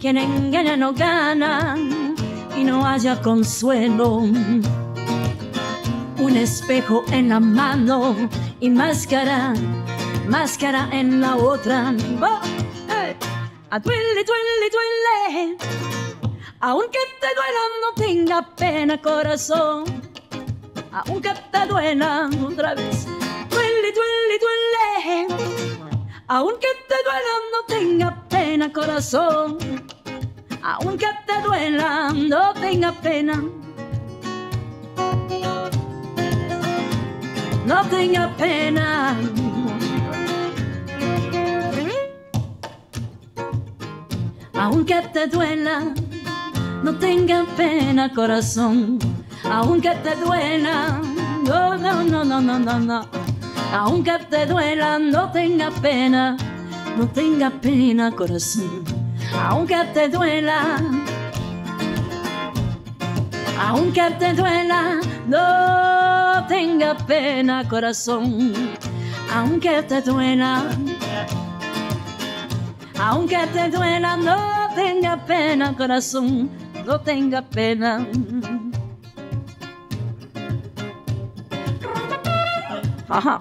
Quien engaña no gana y no haya consuelo. Un espejo en la mano y máscara, máscara en la otra. Oh. Ah, duele, duele, duele. Aunque te duela, no tenga pena, corazón. Aunque te duela otra vez. Duele, duele, duele. Aunque te duela, no tenga pena, corazón. Aunque te duela, no tenga pena. No tenga pena. Aunque te duela no tenga pena corazón, aunque te duela, no, no, no, no, no, no, no, aunque te duela, no tenga pena, no tenga pena corazón, aunque te duela, aunque te duela, no tenga pena corazón, aunque te duela, aunque te duela, no tenga pena corazón, no tenga pena. Ajá.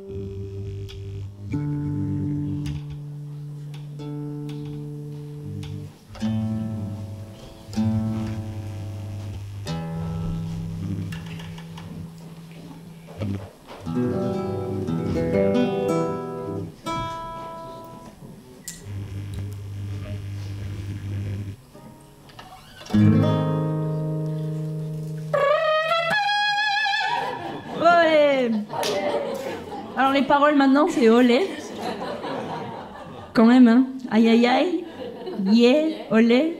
Les paroles maintenant c'est olé. Quand même, hein. Aïe aïe aïe. Yeah, olé.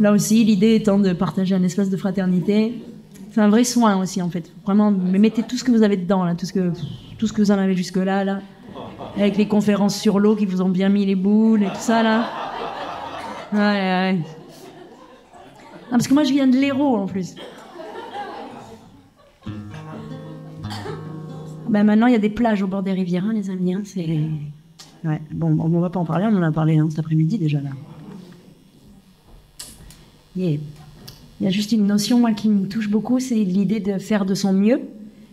Là aussi, l'idée étant de partager un espace de fraternité. C'est un vrai soin aussi, en fait. Vraiment, mais mettez tout ce que vous avez dedans, là, tout ce que, tout ce que vous en avez jusque-là, là. Avec les conférences sur l'eau qui vous ont bien mis les boules et tout ça, là. Ouais, ouais. Non, parce que moi, je viens de l'Hérault, en plus. Ben maintenant, il y a des plages au bord des rivières, hein, les amis. c'est... Ouais, bon, on va pas en parler, on en a parlé cet après-midi déjà, là. Il y a juste une notion, moi, qui me touche beaucoup, c'est l'idée de faire de son mieux.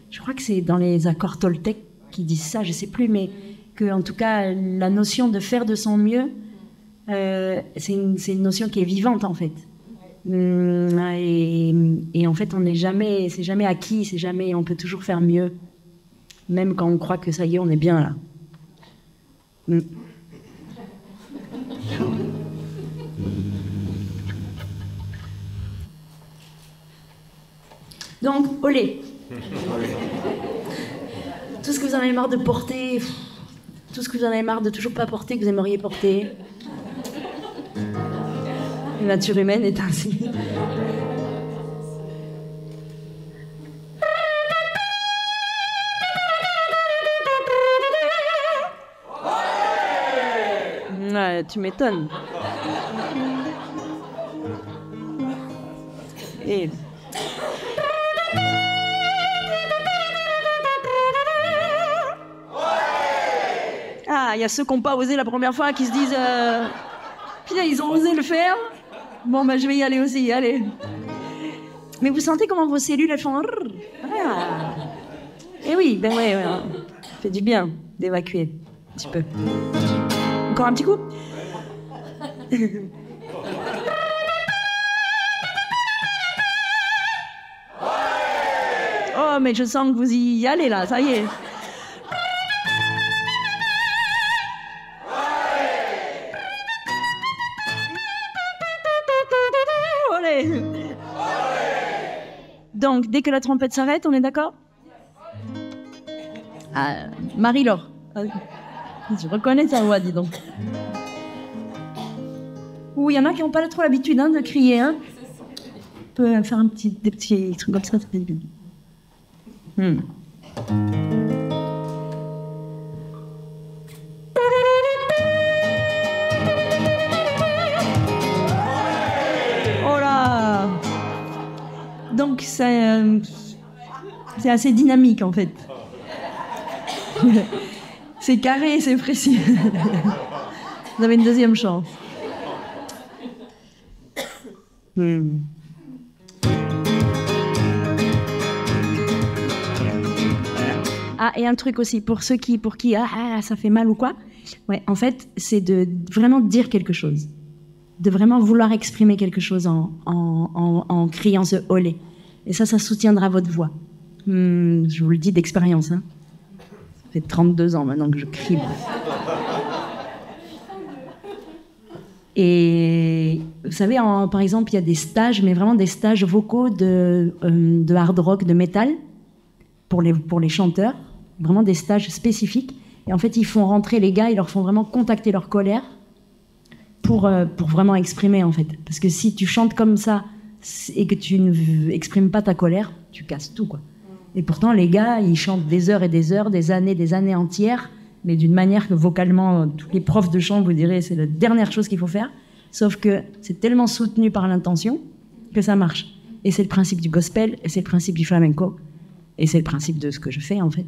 Je crois que c'est dans les accords Toltec qui disent ça, je sais plus, mais que, en tout cas, la notion de faire de son mieux, euh, c'est une notion qui est vivante, en fait. Hum, et, et en fait, on n'est jamais, c'est jamais acquis, c'est jamais, on peut toujours faire mieux, même quand on croit que ça y est, on est bien là. Hum. Donc, olé. Tout ce que vous en avez marre de porter, tout ce que vous en avez marre de toujours pas porter, que vous aimeriez porter. La nature humaine est ainsi. Tu m'étonnes. Ah, il y a ceux qui n'ont pas osé la première fois qui se disent. euh, Putain, ils ont osé le faire. Bon, bah, je vais y aller aussi, allez. Mais vous sentez comment vos cellules, elles font... Ah. Eh oui, ben ouais, ouais, ça fait du bien d'évacuer un petit peu. Encore un petit coup Oh, mais je sens que vous y allez là, ça y est. Donc, dès que la trompette s'arrête, on est d'accord ah, Marie-Laure. Ah, je reconnais sa voix, dis donc. Ou il y en a qui n'ont pas trop l'habitude hein, de crier. Hein. On peut faire un petit, des petits trucs comme ça, ça fait bien. Hmm. C'est euh, c'est assez dynamique en fait. c'est carré, c'est précis. Vous avez une deuxième chance. Hmm. Ah, et un truc aussi, pour ceux qui, pour qui ah, ah, ça fait mal ou quoi, ouais, en fait, c'est de vraiment dire quelque chose. De vraiment vouloir exprimer quelque chose en, criant ce olé. Et ça, ça soutiendra votre voix. Hmm, je vous le dis d'expérience. Hein. Ça fait 32 ans maintenant que je crie. Et vous savez, par exemple, il y a des stages, mais vraiment des stages vocaux de, euh, hard rock, de métal, pour les, pour les chanteurs vraiment des stages spécifiques. Et en fait, ils font rentrer les gars, ils leur font vraiment contacter leur colère pour, euh, pour vraiment exprimer, en fait. Parce que si tu chantes comme ça et que tu n'exprimes pas ta colère, tu casses tout, quoi. Et pourtant, les gars, ils chantent des heures et des heures, des années, des années entières, mais d'une manière que vocalement, tous les profs de chant vous diraient c'est la dernière chose qu'il faut faire. Sauf que c'est tellement soutenu par l'intention que ça marche. Et c'est le principe du gospel, et c'est le principe du flamenco, et c'est le principe de ce que je fais, en fait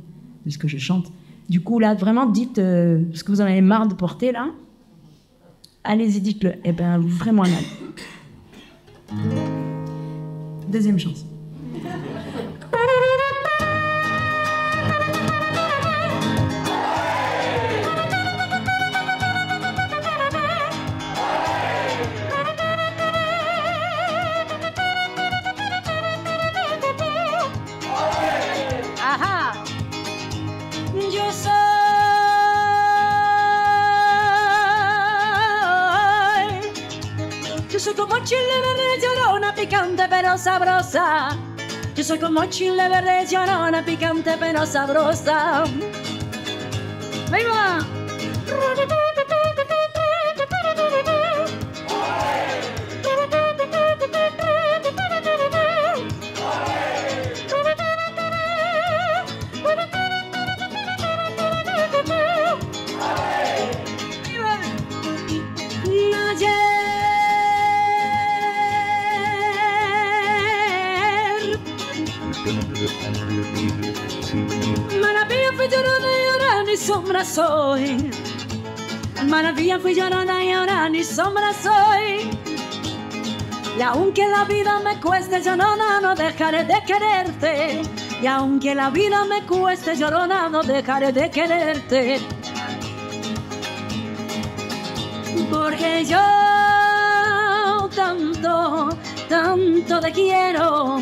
de ce que je chante. Du coup, là, vraiment, dites euh, ce que vous en avez marre de porter, là. Allez-y, dites-le. Eh bien, vous ferez moins mal. Deuxième chance. Como chile verde llorona, picante pero sabrosa. Yo soy como chile verde llorona, picante pero sabrosa. ¡Venga! Sombra soy. Maravilla fui llorona y ahora ni sombra soy. Y aunque la vida me cueste llorona, no dejaré de quererte. Y aunque la vida me cueste llorona, no dejaré de quererte. Porque yo tanto, tanto te quiero.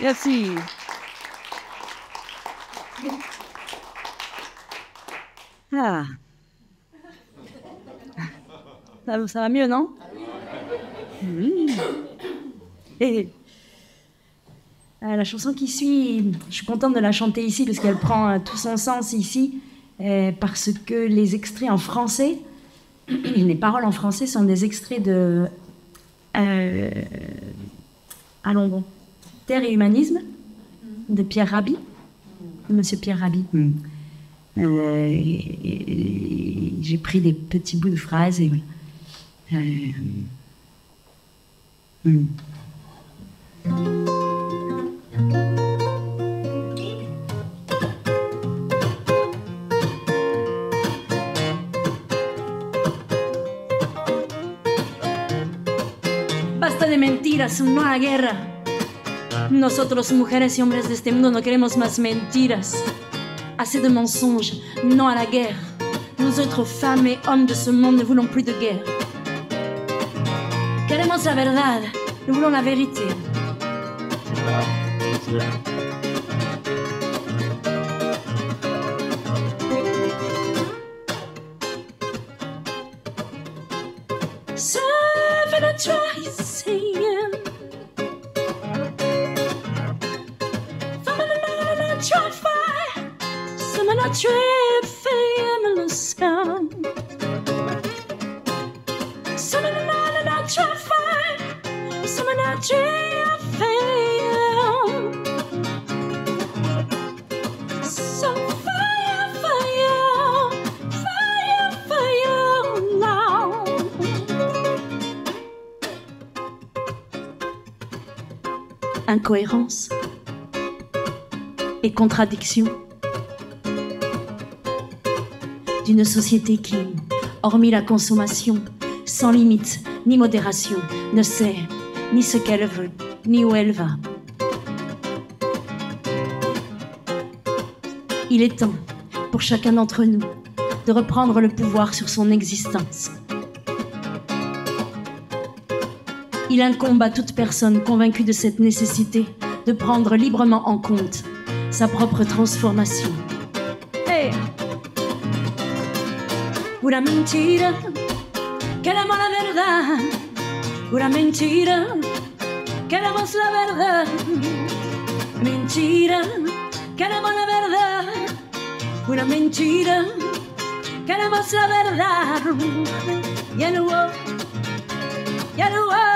Merci. Ah. Ça, va mieux, non? Oui. Et euh, la chanson qui suit, je suis contente de la chanter ici parce qu'elle prend euh, tout son sens ici, euh, parce que les extraits en français, les paroles en français sont des extraits de. allons bon. Terre et humanisme de Pierre Rabhi, de Monsieur Pierre Rabhi. Hmm. J'ai pris des petits bouts de phrases et. Hmm. Basta de mentiras, no a la guerra. Nosotros, mujeres y hombres de este mundo, no queremos más mentiras. Assez de mensonges, non à la guerre. Nous autres femmes et hommes de ce monde ne voulons plus de guerre. Queremos la verdad, nous voulons la vérité. Incohérence et contradiction d'une société qui, hormis la consommation, sans limite ni modération, ne sait ni ce qu'elle veut, ni où elle va. Il est temps pour chacun d'entre nous de reprendre le pouvoir sur son existence. Il incombe à toute personne convaincue de cette nécessité de prendre librement en compte sa propre transformation. Hey. Una mentira, queremos la verdad. Una mentira, queremos la verdad. Mentira, queremos la verdad. Una mentira, queremos la verdad. Ya no, ya no.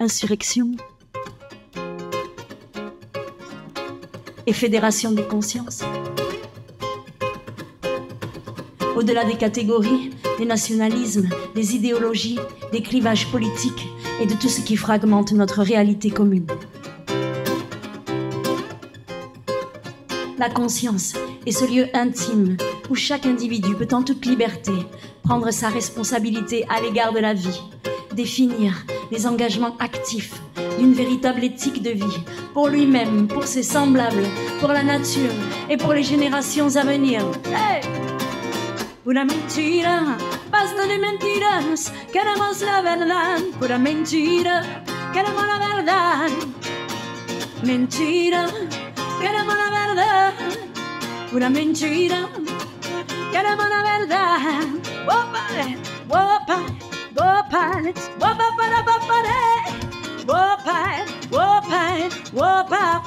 Insurrection. Et fédération des consciences au-delà des catégories, des nationalismes, des idéologies, des clivages politiques et de tout ce qui fragmente notre réalité commune. La conscience est ce lieu intime où chaque individu peut en toute liberté prendre sa responsabilité à l'égard de la vie, définir les engagements actifs d'une véritable éthique de vie pour lui-même, pour ses semblables, pour la nature et pour les générations à venir. Una mentira, basta de mentiras, queremos la verdad, pura mentira, queremos la verdad. Mentira, queremos la verdad, pura mentira, queremos la verdad. Wopa, wopa, Whoopine, whoopine, whoopine, whoopine, whoopine, whoopine,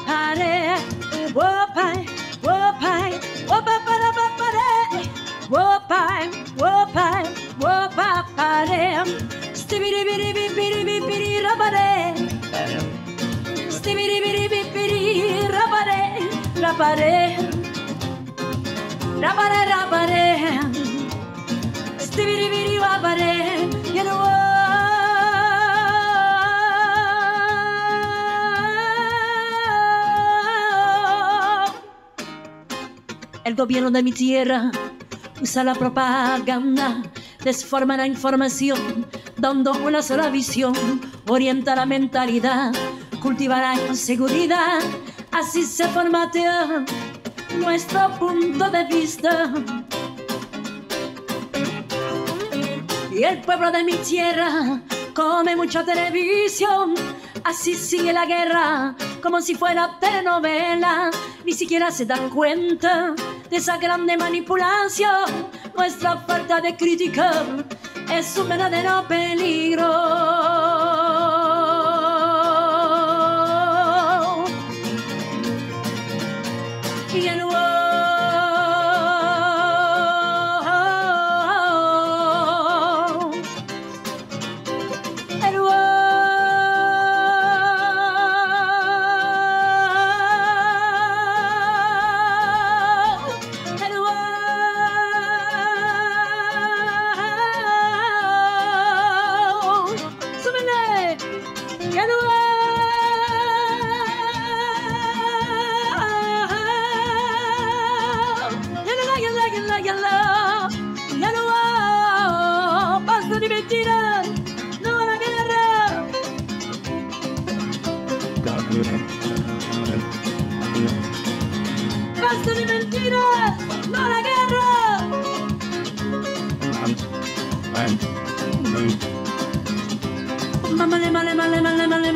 whoopine, whoopine, whoopine, whoopine, whoopine, stibidi bidi bidi bidi bidi rabare, stibidi bidi bidi bidi rabare, rabare, rabare, rabare. What? El gobierno de mi tierra usa la propaganda, desforma la información, dando una sola visión, orienta la mentalidad, cultiva la inseguridad, así se formatea nuestro punto de vista. Y el pueblo de mi tierra come mucha televisión, así sigue la guerra como si fuera telenovela, ni siquiera se dan cuenta de esa grande manipulación. Nuestra falta de crítica es un verdadero peligro.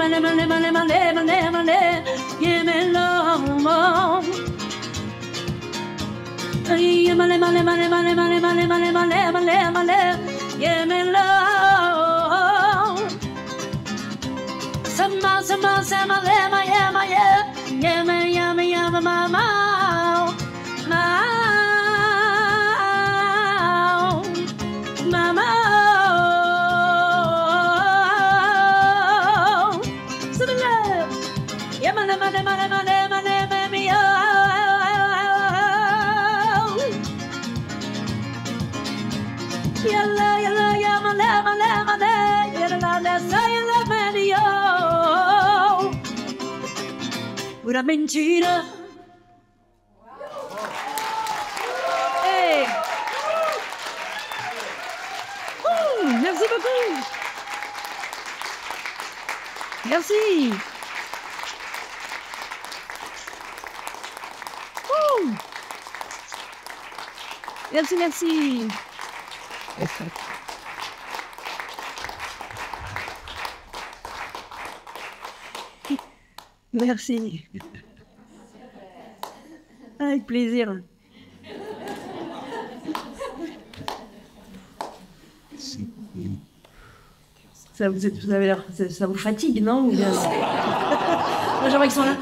Male, male, male, male, male, male, male, male, male, male, male, male, male, male, male, male, male, yémelo. Sama, sama, sama, lema, yema, ye, yema, yema, yema, ma, Pura mentira. Hey. Ouh, merci beaucoup. Merci. Ouh. Merci, merci. Merci. Avec plaisir. Ça vous, avez l'air- ça, vous fatigue, non Moi, j'aimerais qu'ils sont là.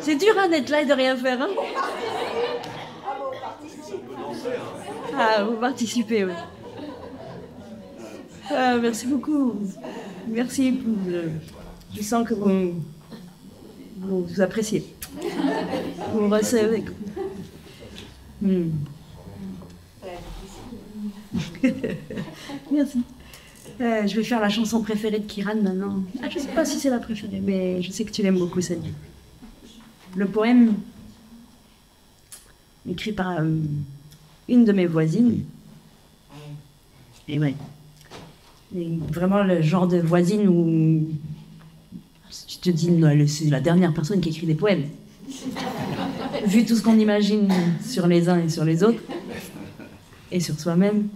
C'est dur hein, d'être là et de rien faire. Hein ah, vous participez, oui. Ah, merci beaucoup. Merci. Je sens que vous, vous, appréciez. Vous recevez. Hmm. Merci. Euh, je vais faire la chanson préférée de Kiran maintenant. Ah, je sais pas si c'est la préférée, mais je sais que tu l'aimes beaucoup, celle-là. Le poème, écrit par euh, une de mes voisines. Et ouais. Et vraiment le genre de voisine où tu te dis, c'est la dernière personne qui écrit des poèmes. Vu tout ce qu'on imagine sur les uns et sur les autres. et sur soi-même.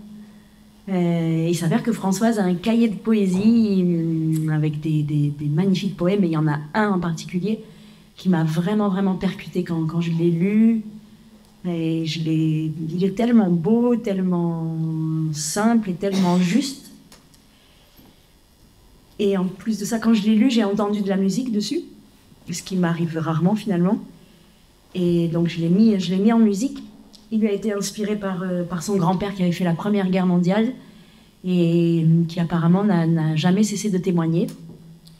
Euh, il s'avère que Françoise a un cahier de poésie euh, avec des, des, magnifiques poèmes, et il y en a un en particulier qui m'a vraiment, vraiment percuté quand, quand je l'ai lu. Et je il est tellement beau, tellement simple et tellement juste. Et en plus de ça, quand je l'ai lu, j'ai entendu de la musique dessus, ce qui m'arrive rarement finalement. Et donc je l'ai mis, je l'ai mis en musique. Il lui a été inspiré par, euh, par son grand-père qui avait fait la Première Guerre mondiale et qui apparemment n'a jamais cessé de témoigner,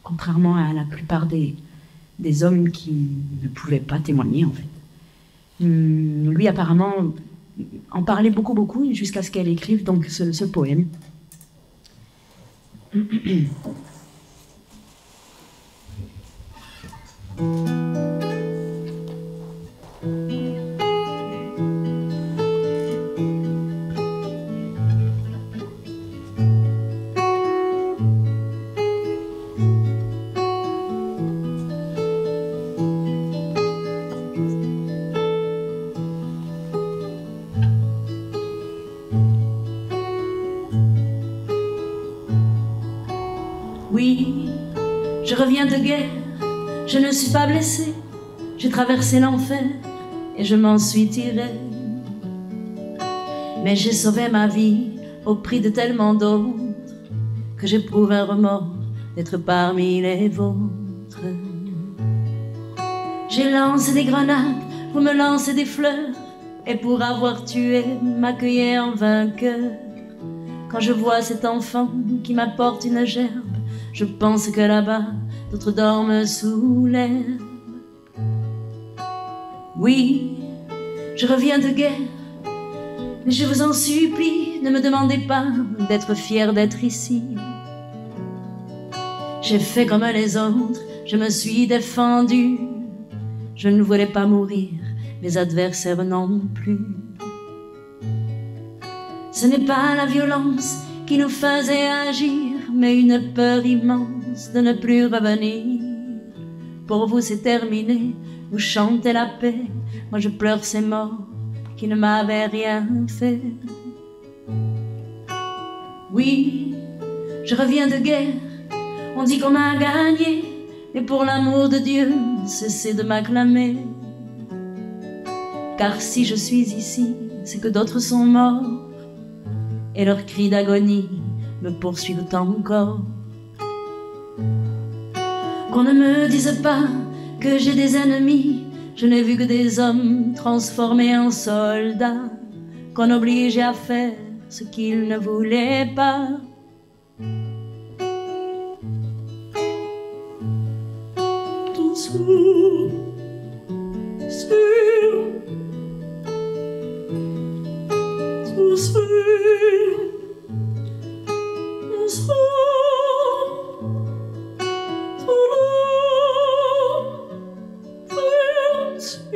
contrairement à la plupart des, des hommes qui ne pouvaient pas témoigner en fait. Hum, lui apparemment en parlait beaucoup beaucoup jusqu'à ce qu'elle écrive donc ce poème. De pas blessée, j'ai traversé l'enfer et je m'en suis tirée. Mais j'ai sauvé ma vie au prix de tellement d'autres que j'éprouve un remords d'être parmi les vôtres. J'ai lancé des grenades, pour me lancer des fleurs, et pour avoir tué, m'accueillir en vainqueur. Quand je vois cet enfant qui m'apporte une gerbe, je pense que là-bas, d'autres dorment sous l'herbe. Oui, je reviens de guerre, mais je vous en supplie, ne me demandez pas d'être fier d'être ici. J'ai fait comme les autres, je me suis défendu. Je ne voulais pas mourir, mes adversaires non plus. Ce n'est pas la violence qui nous faisait agir, mais une peur immense de ne plus revenir. Pour vous, c'est terminé, vous chantez la paix, moi je pleure ces morts qui ne m'avaient rien fait. Oui, je reviens de guerre, on dit qu'on a gagné, mais pour l'amour de Dieu, cessez de m'acclamer. Car si je suis ici, c'est que d'autres sont morts, et leurs cris d'agonie me poursuivent encore. Qu'on ne me dise pas que j'ai des ennemis, je n'ai vu que des hommes transformés en soldats, qu'on obligeait à faire ce qu'ils ne voulaient pas.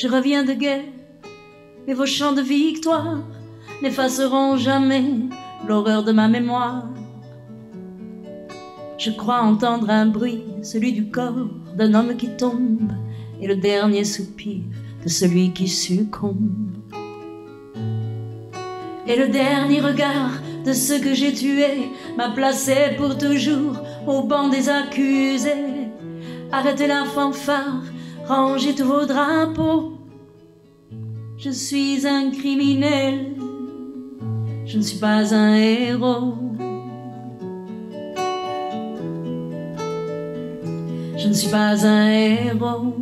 je reviens de guerre, et vos chants de victoire n'effaceront jamais l'horreur de ma mémoire. Je crois entendre un bruit, celui du corps d'un homme qui tombe, et le dernier soupir de celui qui succombe. Et le dernier regard de ceux que j'ai tués m'a placé pour toujours au banc des accusés. Arrêtez la fanfare, rangez tous vos drapeaux. Je suis un criminel, je ne suis pas un héros. Je ne suis pas un héros.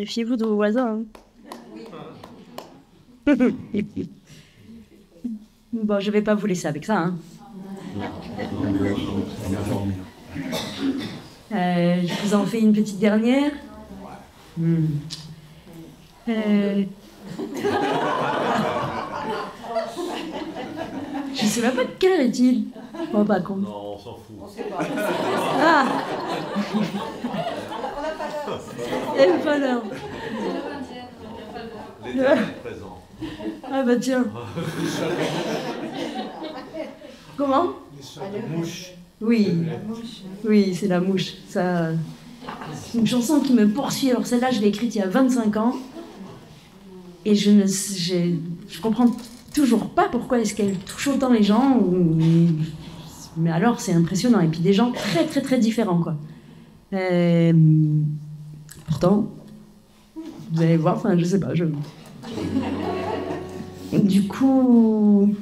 Méfiez-vous de vos voisins. hein. bon, je vais pas vous laisser avec ça. Hein. Euh, je vous en fais une petite dernière. Hmm. Euh, Je sais même pas de quelle heure est-il. Rends pas compte. Non, on s'en fout. Ah pas d'heure. L'état est présent. Ah bah tiens. Comment? Mouche. Oui. Oui, c'est la mouche. Ça... C'est une chanson qui me poursuit. Alors celle-là, je l'ai écrite il y a 25 ans. Et je ne je comprends toujours pas pourquoi est-ce qu'elle touche autant les gens. ou- Mais alors, c'est impressionnant. Et puis des gens très très très différents, quoi. Euh, Pourtant, vous allez voir, enfin, je sais pas. Du coup,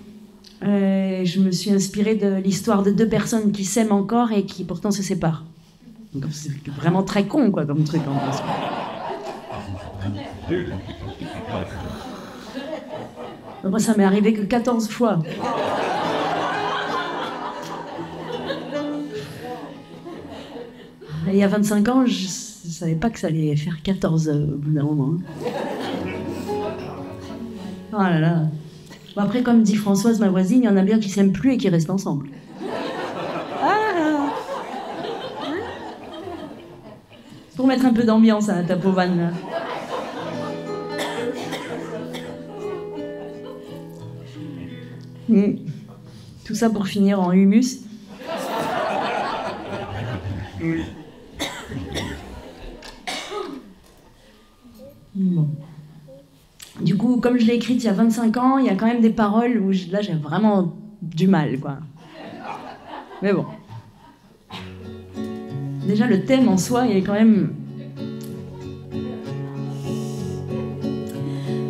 euh, je me suis inspirée de l'histoire de deux personnes qui s'aiment encore et qui pourtant se séparent. C'est vraiment très con, quoi, comme truc. Moi, ça m'est arrivé que 14 fois. Il y a 25 ans, je savais pas que ça allait faire 14 euh, au bout d'un moment. hein. Oh là là. Après, comme dit Françoise, ma voisine, il y en a bien qui s'aiment plus et qui restent ensemble. Ah Hein Pour mettre un peu d'ambiance à ta pauvre vanne, là. Mm. Tout ça pour finir en humus. Bon. Du coup, comme je l'ai écrite il y a 25 ans, il y a quand même des paroles où là j'ai vraiment du mal, quoi. Mais bon. Déjà, le thème en soi, il est quand même.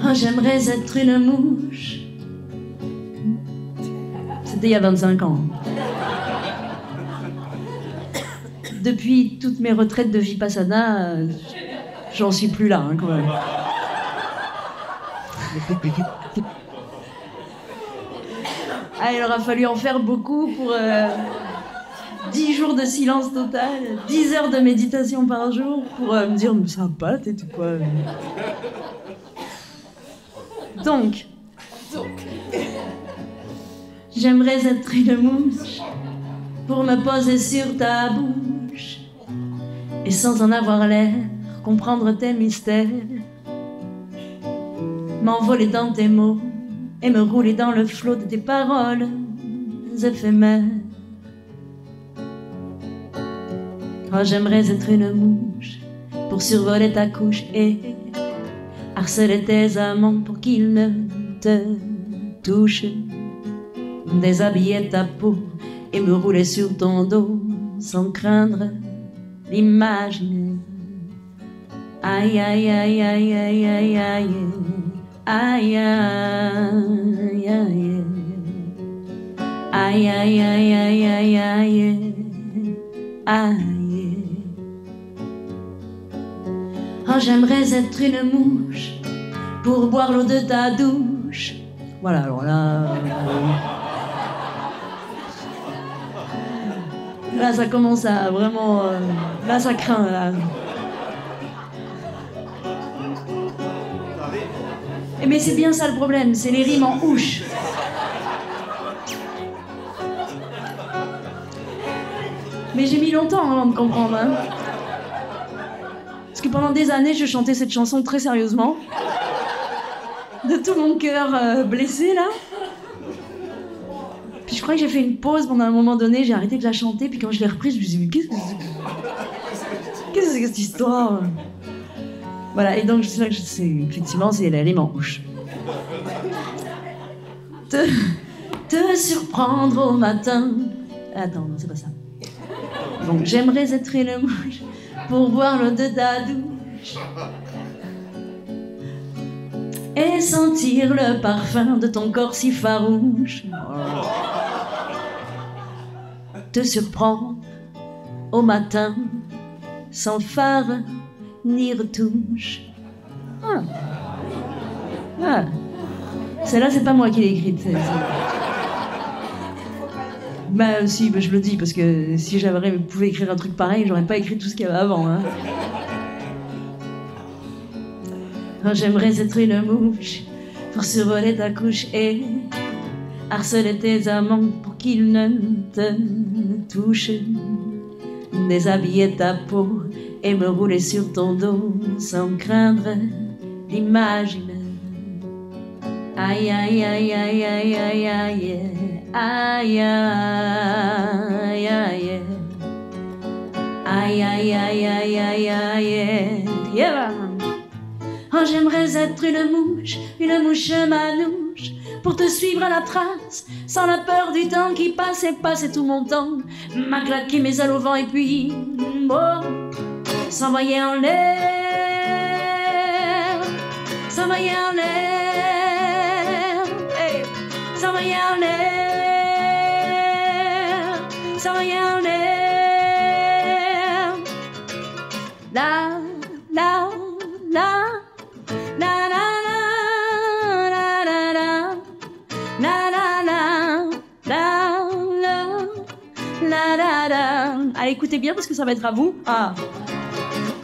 Oh, j'aimerais être une mouche. C'était il y a 25 ans. Depuis toutes mes retraites de Vipassana, euh, j'en suis plus là, hein, quand même. Ah, il aura fallu en faire beaucoup pour euh, 10 jours de silence total, 10 heures de méditation par jour pour euh, me dire mais ça va pas, t'es tout quoi. Donc, j'aimerais être une mouche pour me poser sur ta bouche et sans en avoir l'air, comprendre tes mystères m'envoler dans tes mots et me rouler dans le flot de tes paroles éphémères. Oh, j'aimerais être une mouche pour survoler ta couche et harceler tes amants pour qu'ils ne te touchent. Déshabiller ta peau et me rouler sur ton dos sans craindre l'imaginer. Aïe, aïe, aïe, aïe, aïe, aïe, aïe. Aïe, aïe, aïe. Aïe, aïe, aïe, aïe, aïe, aïe. Aïe. Oh, j'aimerais être une mouche pour boire l'eau de ta douche. Voilà, alors là. euh, Là, ça commence à vraiment. euh, Là, ça craint, là. Mais c'est bien ça le problème, c'est les rimes en ouche. Mais j'ai mis longtemps avant de comprendre. hein. Parce que pendant des années, je chantais cette chanson très sérieusement. De tout mon cœur euh, blessé, là. Puis je crois que j'ai fait une pause pendant un moment donné, j'ai arrêté de la chanter, puis quand je l'ai reprise, je me suis dit, mais qu'est-ce Qu'est-ce que c'est que cette histoire? Voilà, et donc c'est là que je sais, effectivement, c'est en ouche. Te, te surprendre au matin. Attends, non, c'est pas ça. Donc j'aimerais être une mouche pour voir l'eau de ta douche. Et sentir le parfum de ton corps si farouche. Te surprendre au matin sans phare ni retouche. Ah. Ah. Celle-là, c'est pas moi qui l'ai écrite. c'est- Bah si, bah, je le dis, parce que si j'avais pouvais écrire un truc pareil, j'aurais pas écrit tout ce qu'il y avait avant. Hein. J'aimerais être une mouche pour survoler ta couche et harceler tes amants pour qu'ils ne te touchent. Déshabiller ta peau et me rouler sur ton dos sans craindre l'imaginaire. Aïe aïe aïe aïe aïe aïe aïe aïe aïe aïe aïe aïe aïe aïe aïe aïe yeah. Oh j'aimerais être une mouche, une mouche manouche pour te suivre à la trace sans la peur du temps qui passe et passer tout mon temps m'a claqué mes ailes au vent et puis bon s'envoyer en l'air, s'envoyer en l'air, hey, s'envoyer en l'air, s'envoyer en l'air. La, la, la. Allez, écoutez bien parce que ça va être à vous. Ah.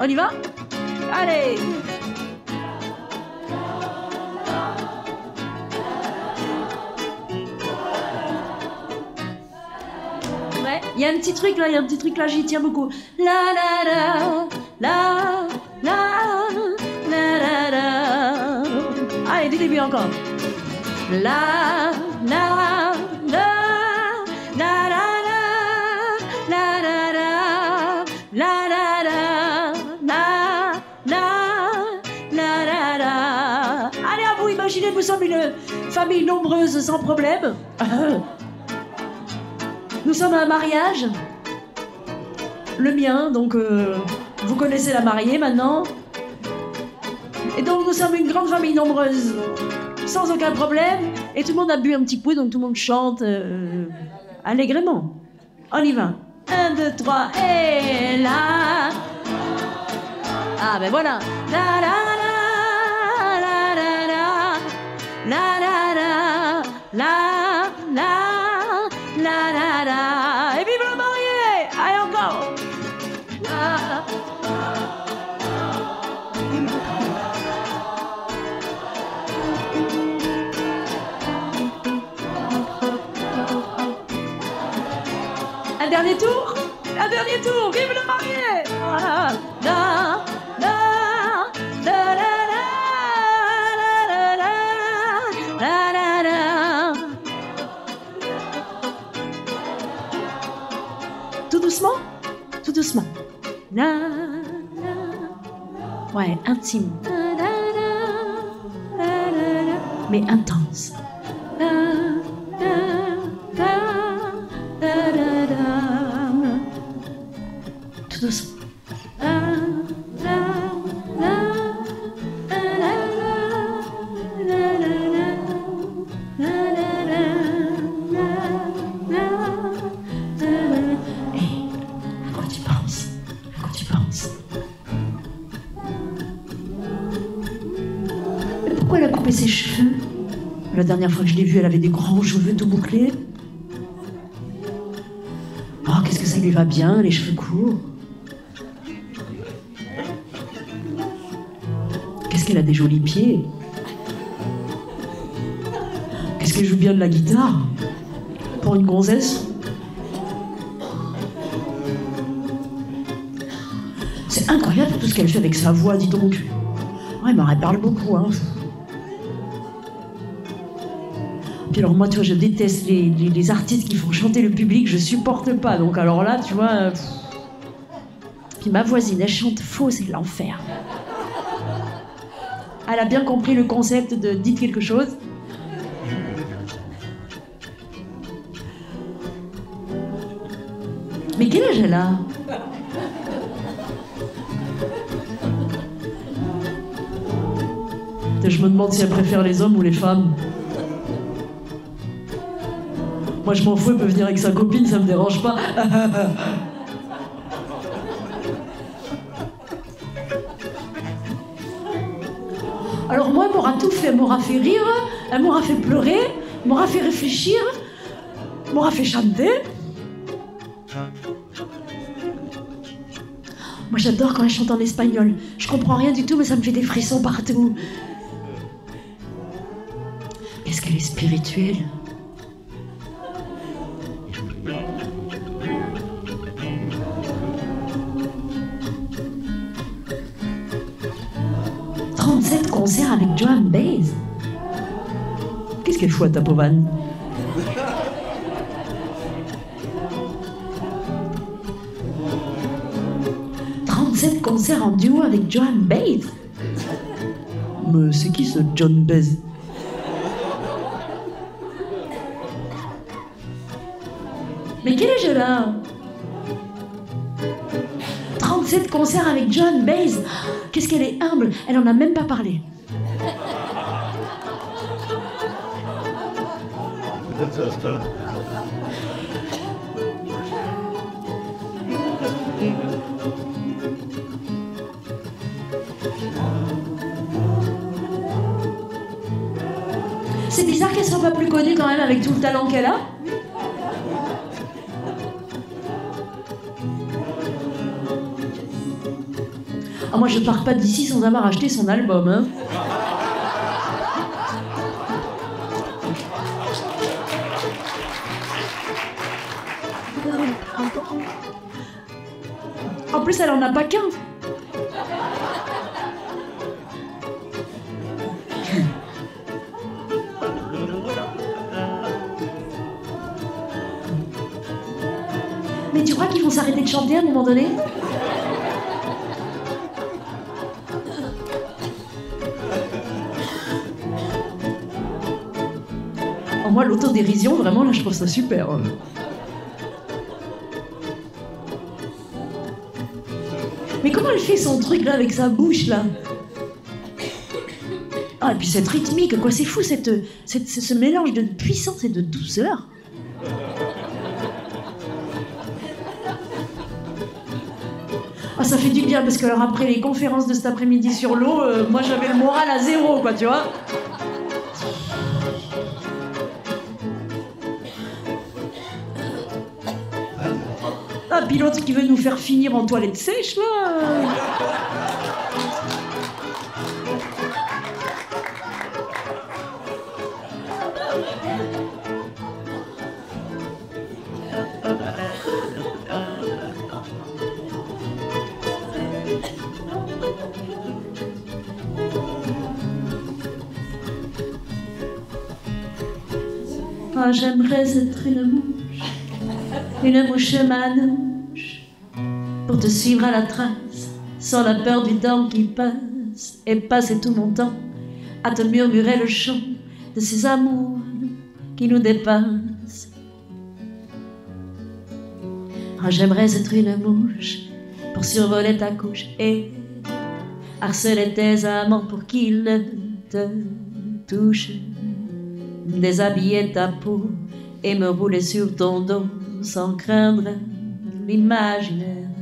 on y va? Allez Ouais, il y a un petit truc là, il y a un petit truc là, j'y tiens beaucoup. La la la la la la la la. Allez, du début encore. La une famille nombreuse sans problème. Nous sommes à un mariage. Le mien, donc euh, vous connaissez la mariée maintenant. Et donc nous sommes une grande famille nombreuse, sans aucun problème. Et tout le monde a bu un petit coup, donc tout le monde chante euh, allègrement. On y va. Un, deux, trois, et là. Ah ben voilà. La la dernier tour, vive le marié Tout doucement, tout doucement. Ouais, intime. Mais intense. Va bien, les cheveux courts. Qu'est-ce qu'elle a des jolis pieds. Qu'est-ce qu'elle joue bien de la guitare Pour une gonzesse C'est incroyable tout ce qu'elle fait avec sa voix, dis donc. Ouais, mais elle parle beaucoup, hein. Puis alors moi, tu vois, je déteste les, les- artistes qui font chanter le public, je supporte pas. Donc alors là, tu vois, euh, Puis ma voisine, elle chante faux, c'est l'enfer. Elle a bien compris le concept de dites quelque chose. Mais quel âge elle a? Je me demande si elle préfère les hommes ou les femmes. Moi, je m'en fous, elle peut venir avec sa copine, ça me dérange pas. Alors moi, elle m'aura tout fait. Elle m'aura fait rire, elle m'aura fait pleurer, elle m'aura fait réfléchir, elle m'aura fait chanter. Moi, j'adore quand elle chante en espagnol. Je comprends rien du tout, mais ça me fait des frissons partout. Est-ce qu'elle est spirituelle « Fout à Tapovan « 37 concerts en duo avec Joan Baez. Mais c'est qui ce John Baez? Mais quel âge a? 37 concerts avec John Baez. Qu'est-ce qu'elle est humble. Elle en a même pas parlé. C'est bizarre qu'elle soit pas plus connue quand même avec tout le talent qu'elle a. Ah, moi, je pars pas d'ici sans avoir acheté son album. Hein. Elle en a pas qu'un. Mais tu crois qu'ils vont s'arrêter de chanter à un moment donné? Oh, moi, l'autodérision, vraiment, là, je trouve ça super. Elle fait son truc, là, avec sa bouche, là Ah, et puis cette rythmique, quoi, c'est fou, cette, cette- ce mélange de puissance et de douceur. Ah, ça fait du bien, parce que alors après les conférences de cet après-midi sur l'eau, euh, moi, j'avais le moral à zéro, quoi, tu vois L'autre qui veut nous faire finir en toilette sèche, là. Ah, j'aimerais être une mouche, une mouche pour te suivre la trace, sans la peur du temps qui passe, et passer tout mon temps à te murmurer le chant de ces amours qui nous dépassent. Ah, j'aimerais être une mouche pour survoler ta couche et harceler tes amants pour qu'ils ne te touchent déshabiller ta peau et me rouler sur ton dos sans craindre l'imaginaire.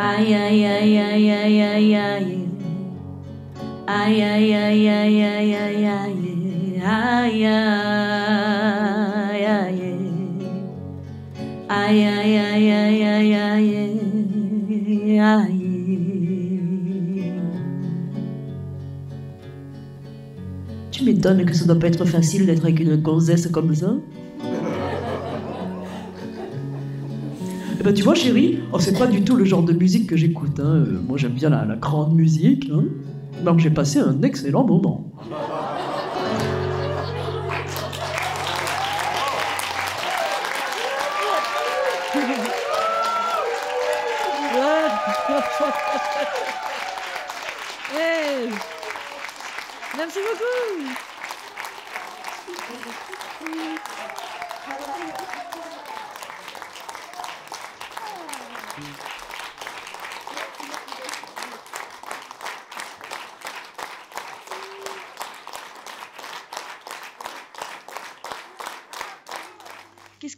Aïe aïe aïe aïe aïe aïe aïe. Aïe aïe aïe aïe aïe aïe aïe. Aïe aïe aïe. Aïe aïe aïe aïe aïe aïe. Aïe. Tu m'étonnes que ça doit pas être facile d'être avec une gonzesse comme ça. Eh ben tu vois chérie, oh, c'est pas du tout le genre de musique que j'écoute. hein. Euh, Moi j'aime bien la, grande musique. Hein. Donc j'ai passé un excellent moment. Merci beaucoup.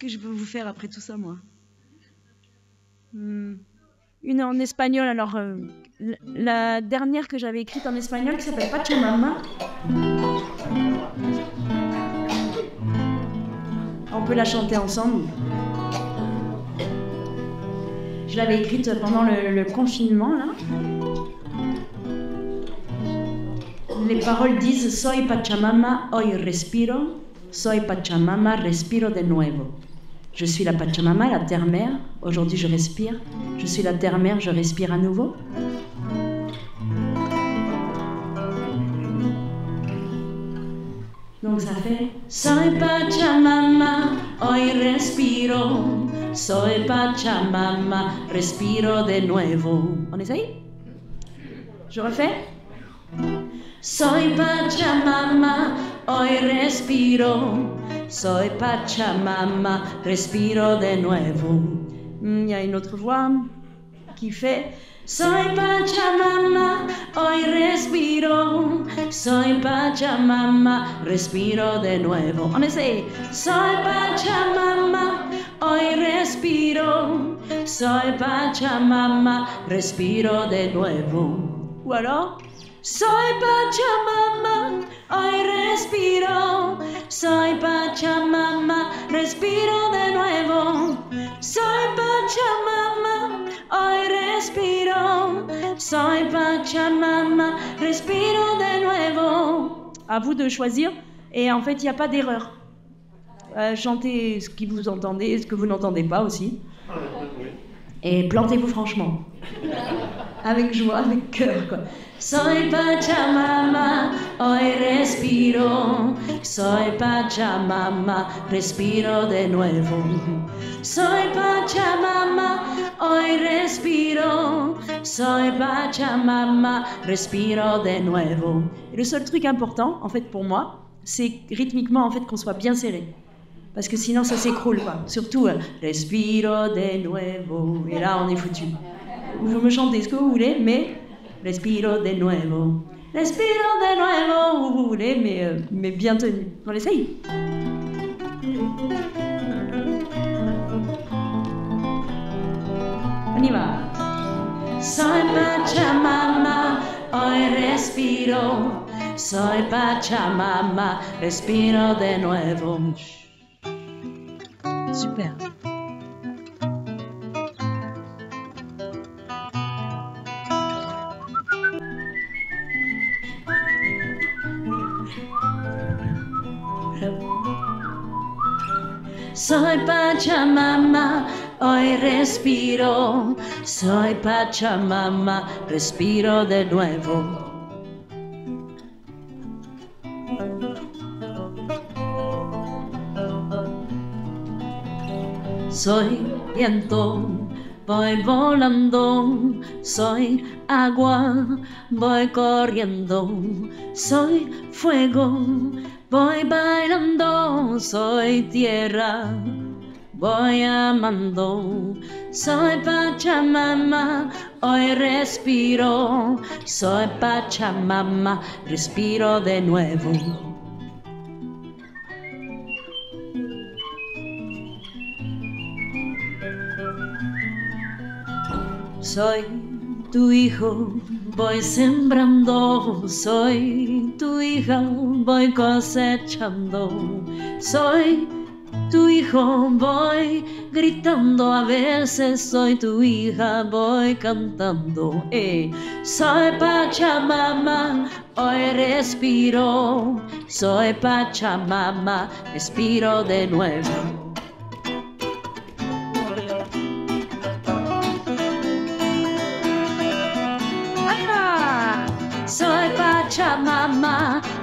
Que je peux vous faire après tout ça, moi? Hmm. Une en espagnol, alors euh, la dernière que j'avais écrite en espagnol qui s'appelle Pachamama. On peut la chanter ensemble. Je l'avais écrite pendant le, le confinement, là. Les paroles disent Soy Pachamama, hoy respiro. Soy Pachamama, respiro de nuevo. Je suis la Pachamama, la terre-mère. Aujourd'hui, je respire. Je suis la terre-mère, je respire à nouveau. Donc ça fait Soy Pachamama, hoy respiro. Soy Pachamama, respiro de nuevo. On essaye Je refais Soy Pachamama, hoy respiro. Soy Pachamama, respiro de nuevo. Il y a une autre voix qui fait Soy Pachamama, hoy respiro. Soy Pachamama, respiro de nuevo. On essaie. Soy Pachamama, hoy respiro. Soy Pachamama, respiro de nuevo. Ou alors Soy Pachamama, hoy respiro. Soy Pachamama, respiro de nuevo. Soy Pachamama, hoy respiro. Soy Pachamama, respiro de nuevo. À vous de choisir. Et en fait, il n'y a pas d'erreur. Euh, chantez ce que vous entendez, ce que vous n'entendez pas aussi. Et plantez-vous franchement. Avec joie, avec cœur, quoi. Soy Pachamama, hoy respiro. Soy Pachamama, respiro de nuevo. Soy Pachamama, hoy respiro. Soy Pachamama, respiro de nuevo. Et le seul truc important, en fait, pour moi, c'est rythmiquement, en fait, qu'on soit bien serré. Parce que sinon, ça s'écroule, quoi. Surtout, euh, respiro de nuevo. Et là, on est foutu. Vous me chantez ce que vous voulez, mais respiro de nuevo. Respiro de nuevo, vous voulez, mais, euh, mais bien tenu. On l'essaye On y va. Soy Pachamama, hoy respiro. Soy Pachamama, respiro de nuevo. Super. Soy Pachamama, hoy respiro. Soy Pachamama, respiro de nuevo. Soy viento, voy volando, soy agua, voy corriendo, soy fuego, voy bailando, soy tierra, voy amando, soy Pachamama, hoy respiro, soy Pachamama, respiro de nuevo. Soy tu hijo, voy sembrando, soy tu hija, voy cosechando. Soy tu hijo, voy gritando, a veces soy tu hija, voy cantando. Eh. Soy Pachamama, hoy respiro, soy Pachamama, respiro de nuevo.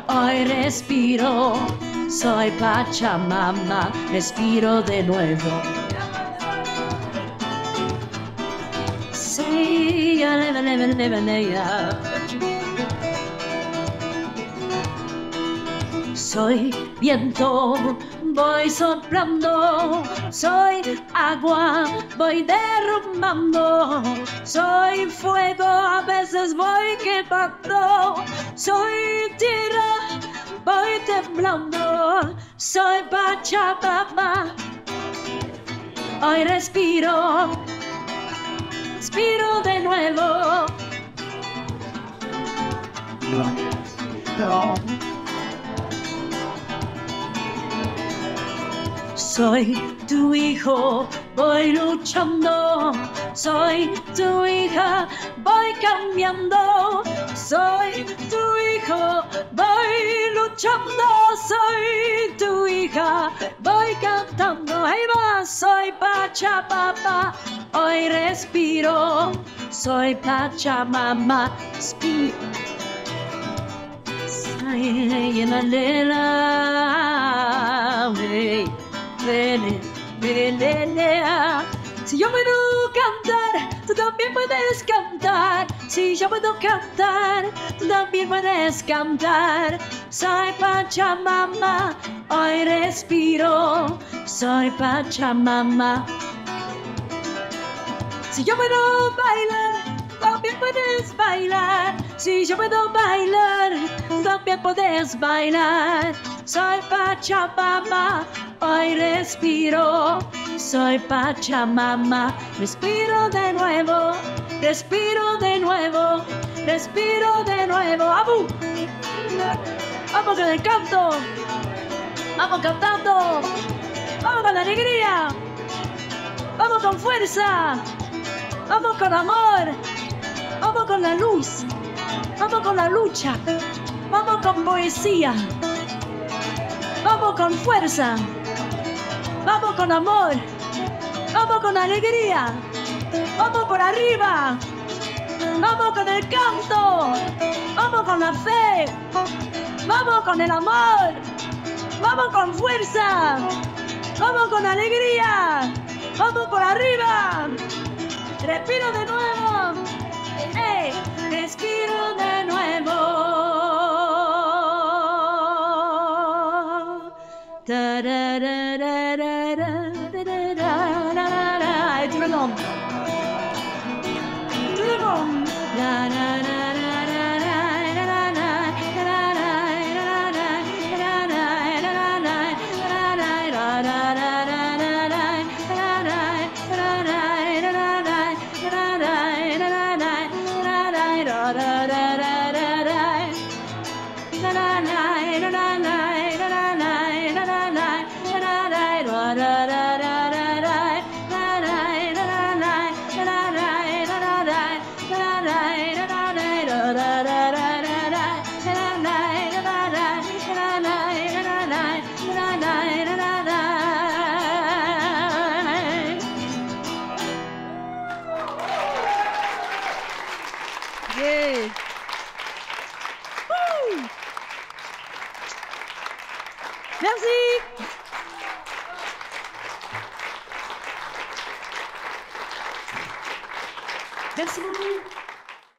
Hoy respiro. Soy Pachamama, respiro de nuevo. Say Soy viento, voy soplando, soy agua, voy derrumbando, soy fuego, a veces voy quemando, soy tierra, temblando, soy Pachamama, hoy respiro, respiro de nuevo. Soy tu hijo, voy luchando. Soy tu hija, voy cambiando. Soy tu hijo, voy luchando cachondo soy tu hija, voy cantando, ahí va, soy papa hoy respiro, soy Pachamama, mamá. Si yo me también puedes cantar. Si yo puedo cantar, tú también puedes cantar. Soy Pachamama, hoy respiro. Soy Pachamama. Si yo puedo bailar, también puedes bailar. Si yo puedo bailar, también puedes bailar. Soy Pachamama, hoy respiro. Soy Pachamama, respiro de nuevo, respiro de nuevo, respiro de nuevo. ¡Abu! Vamos con el canto, vamos cantando, vamos con alegría, vamos con fuerza, vamos con amor, vamos con la luz, vamos con la lucha, vamos con poesía. Vamos con fuerza. Vamos con amor. Vamos con alegría. Vamos por arriba. Vamos con el canto. Vamos con la fe. Vamos con el amor. Vamos con fuerza. Vamos con alegría. Vamos por arriba. Respiro de nuevo. ¡Hey! Respiro de nuevo. da da da da da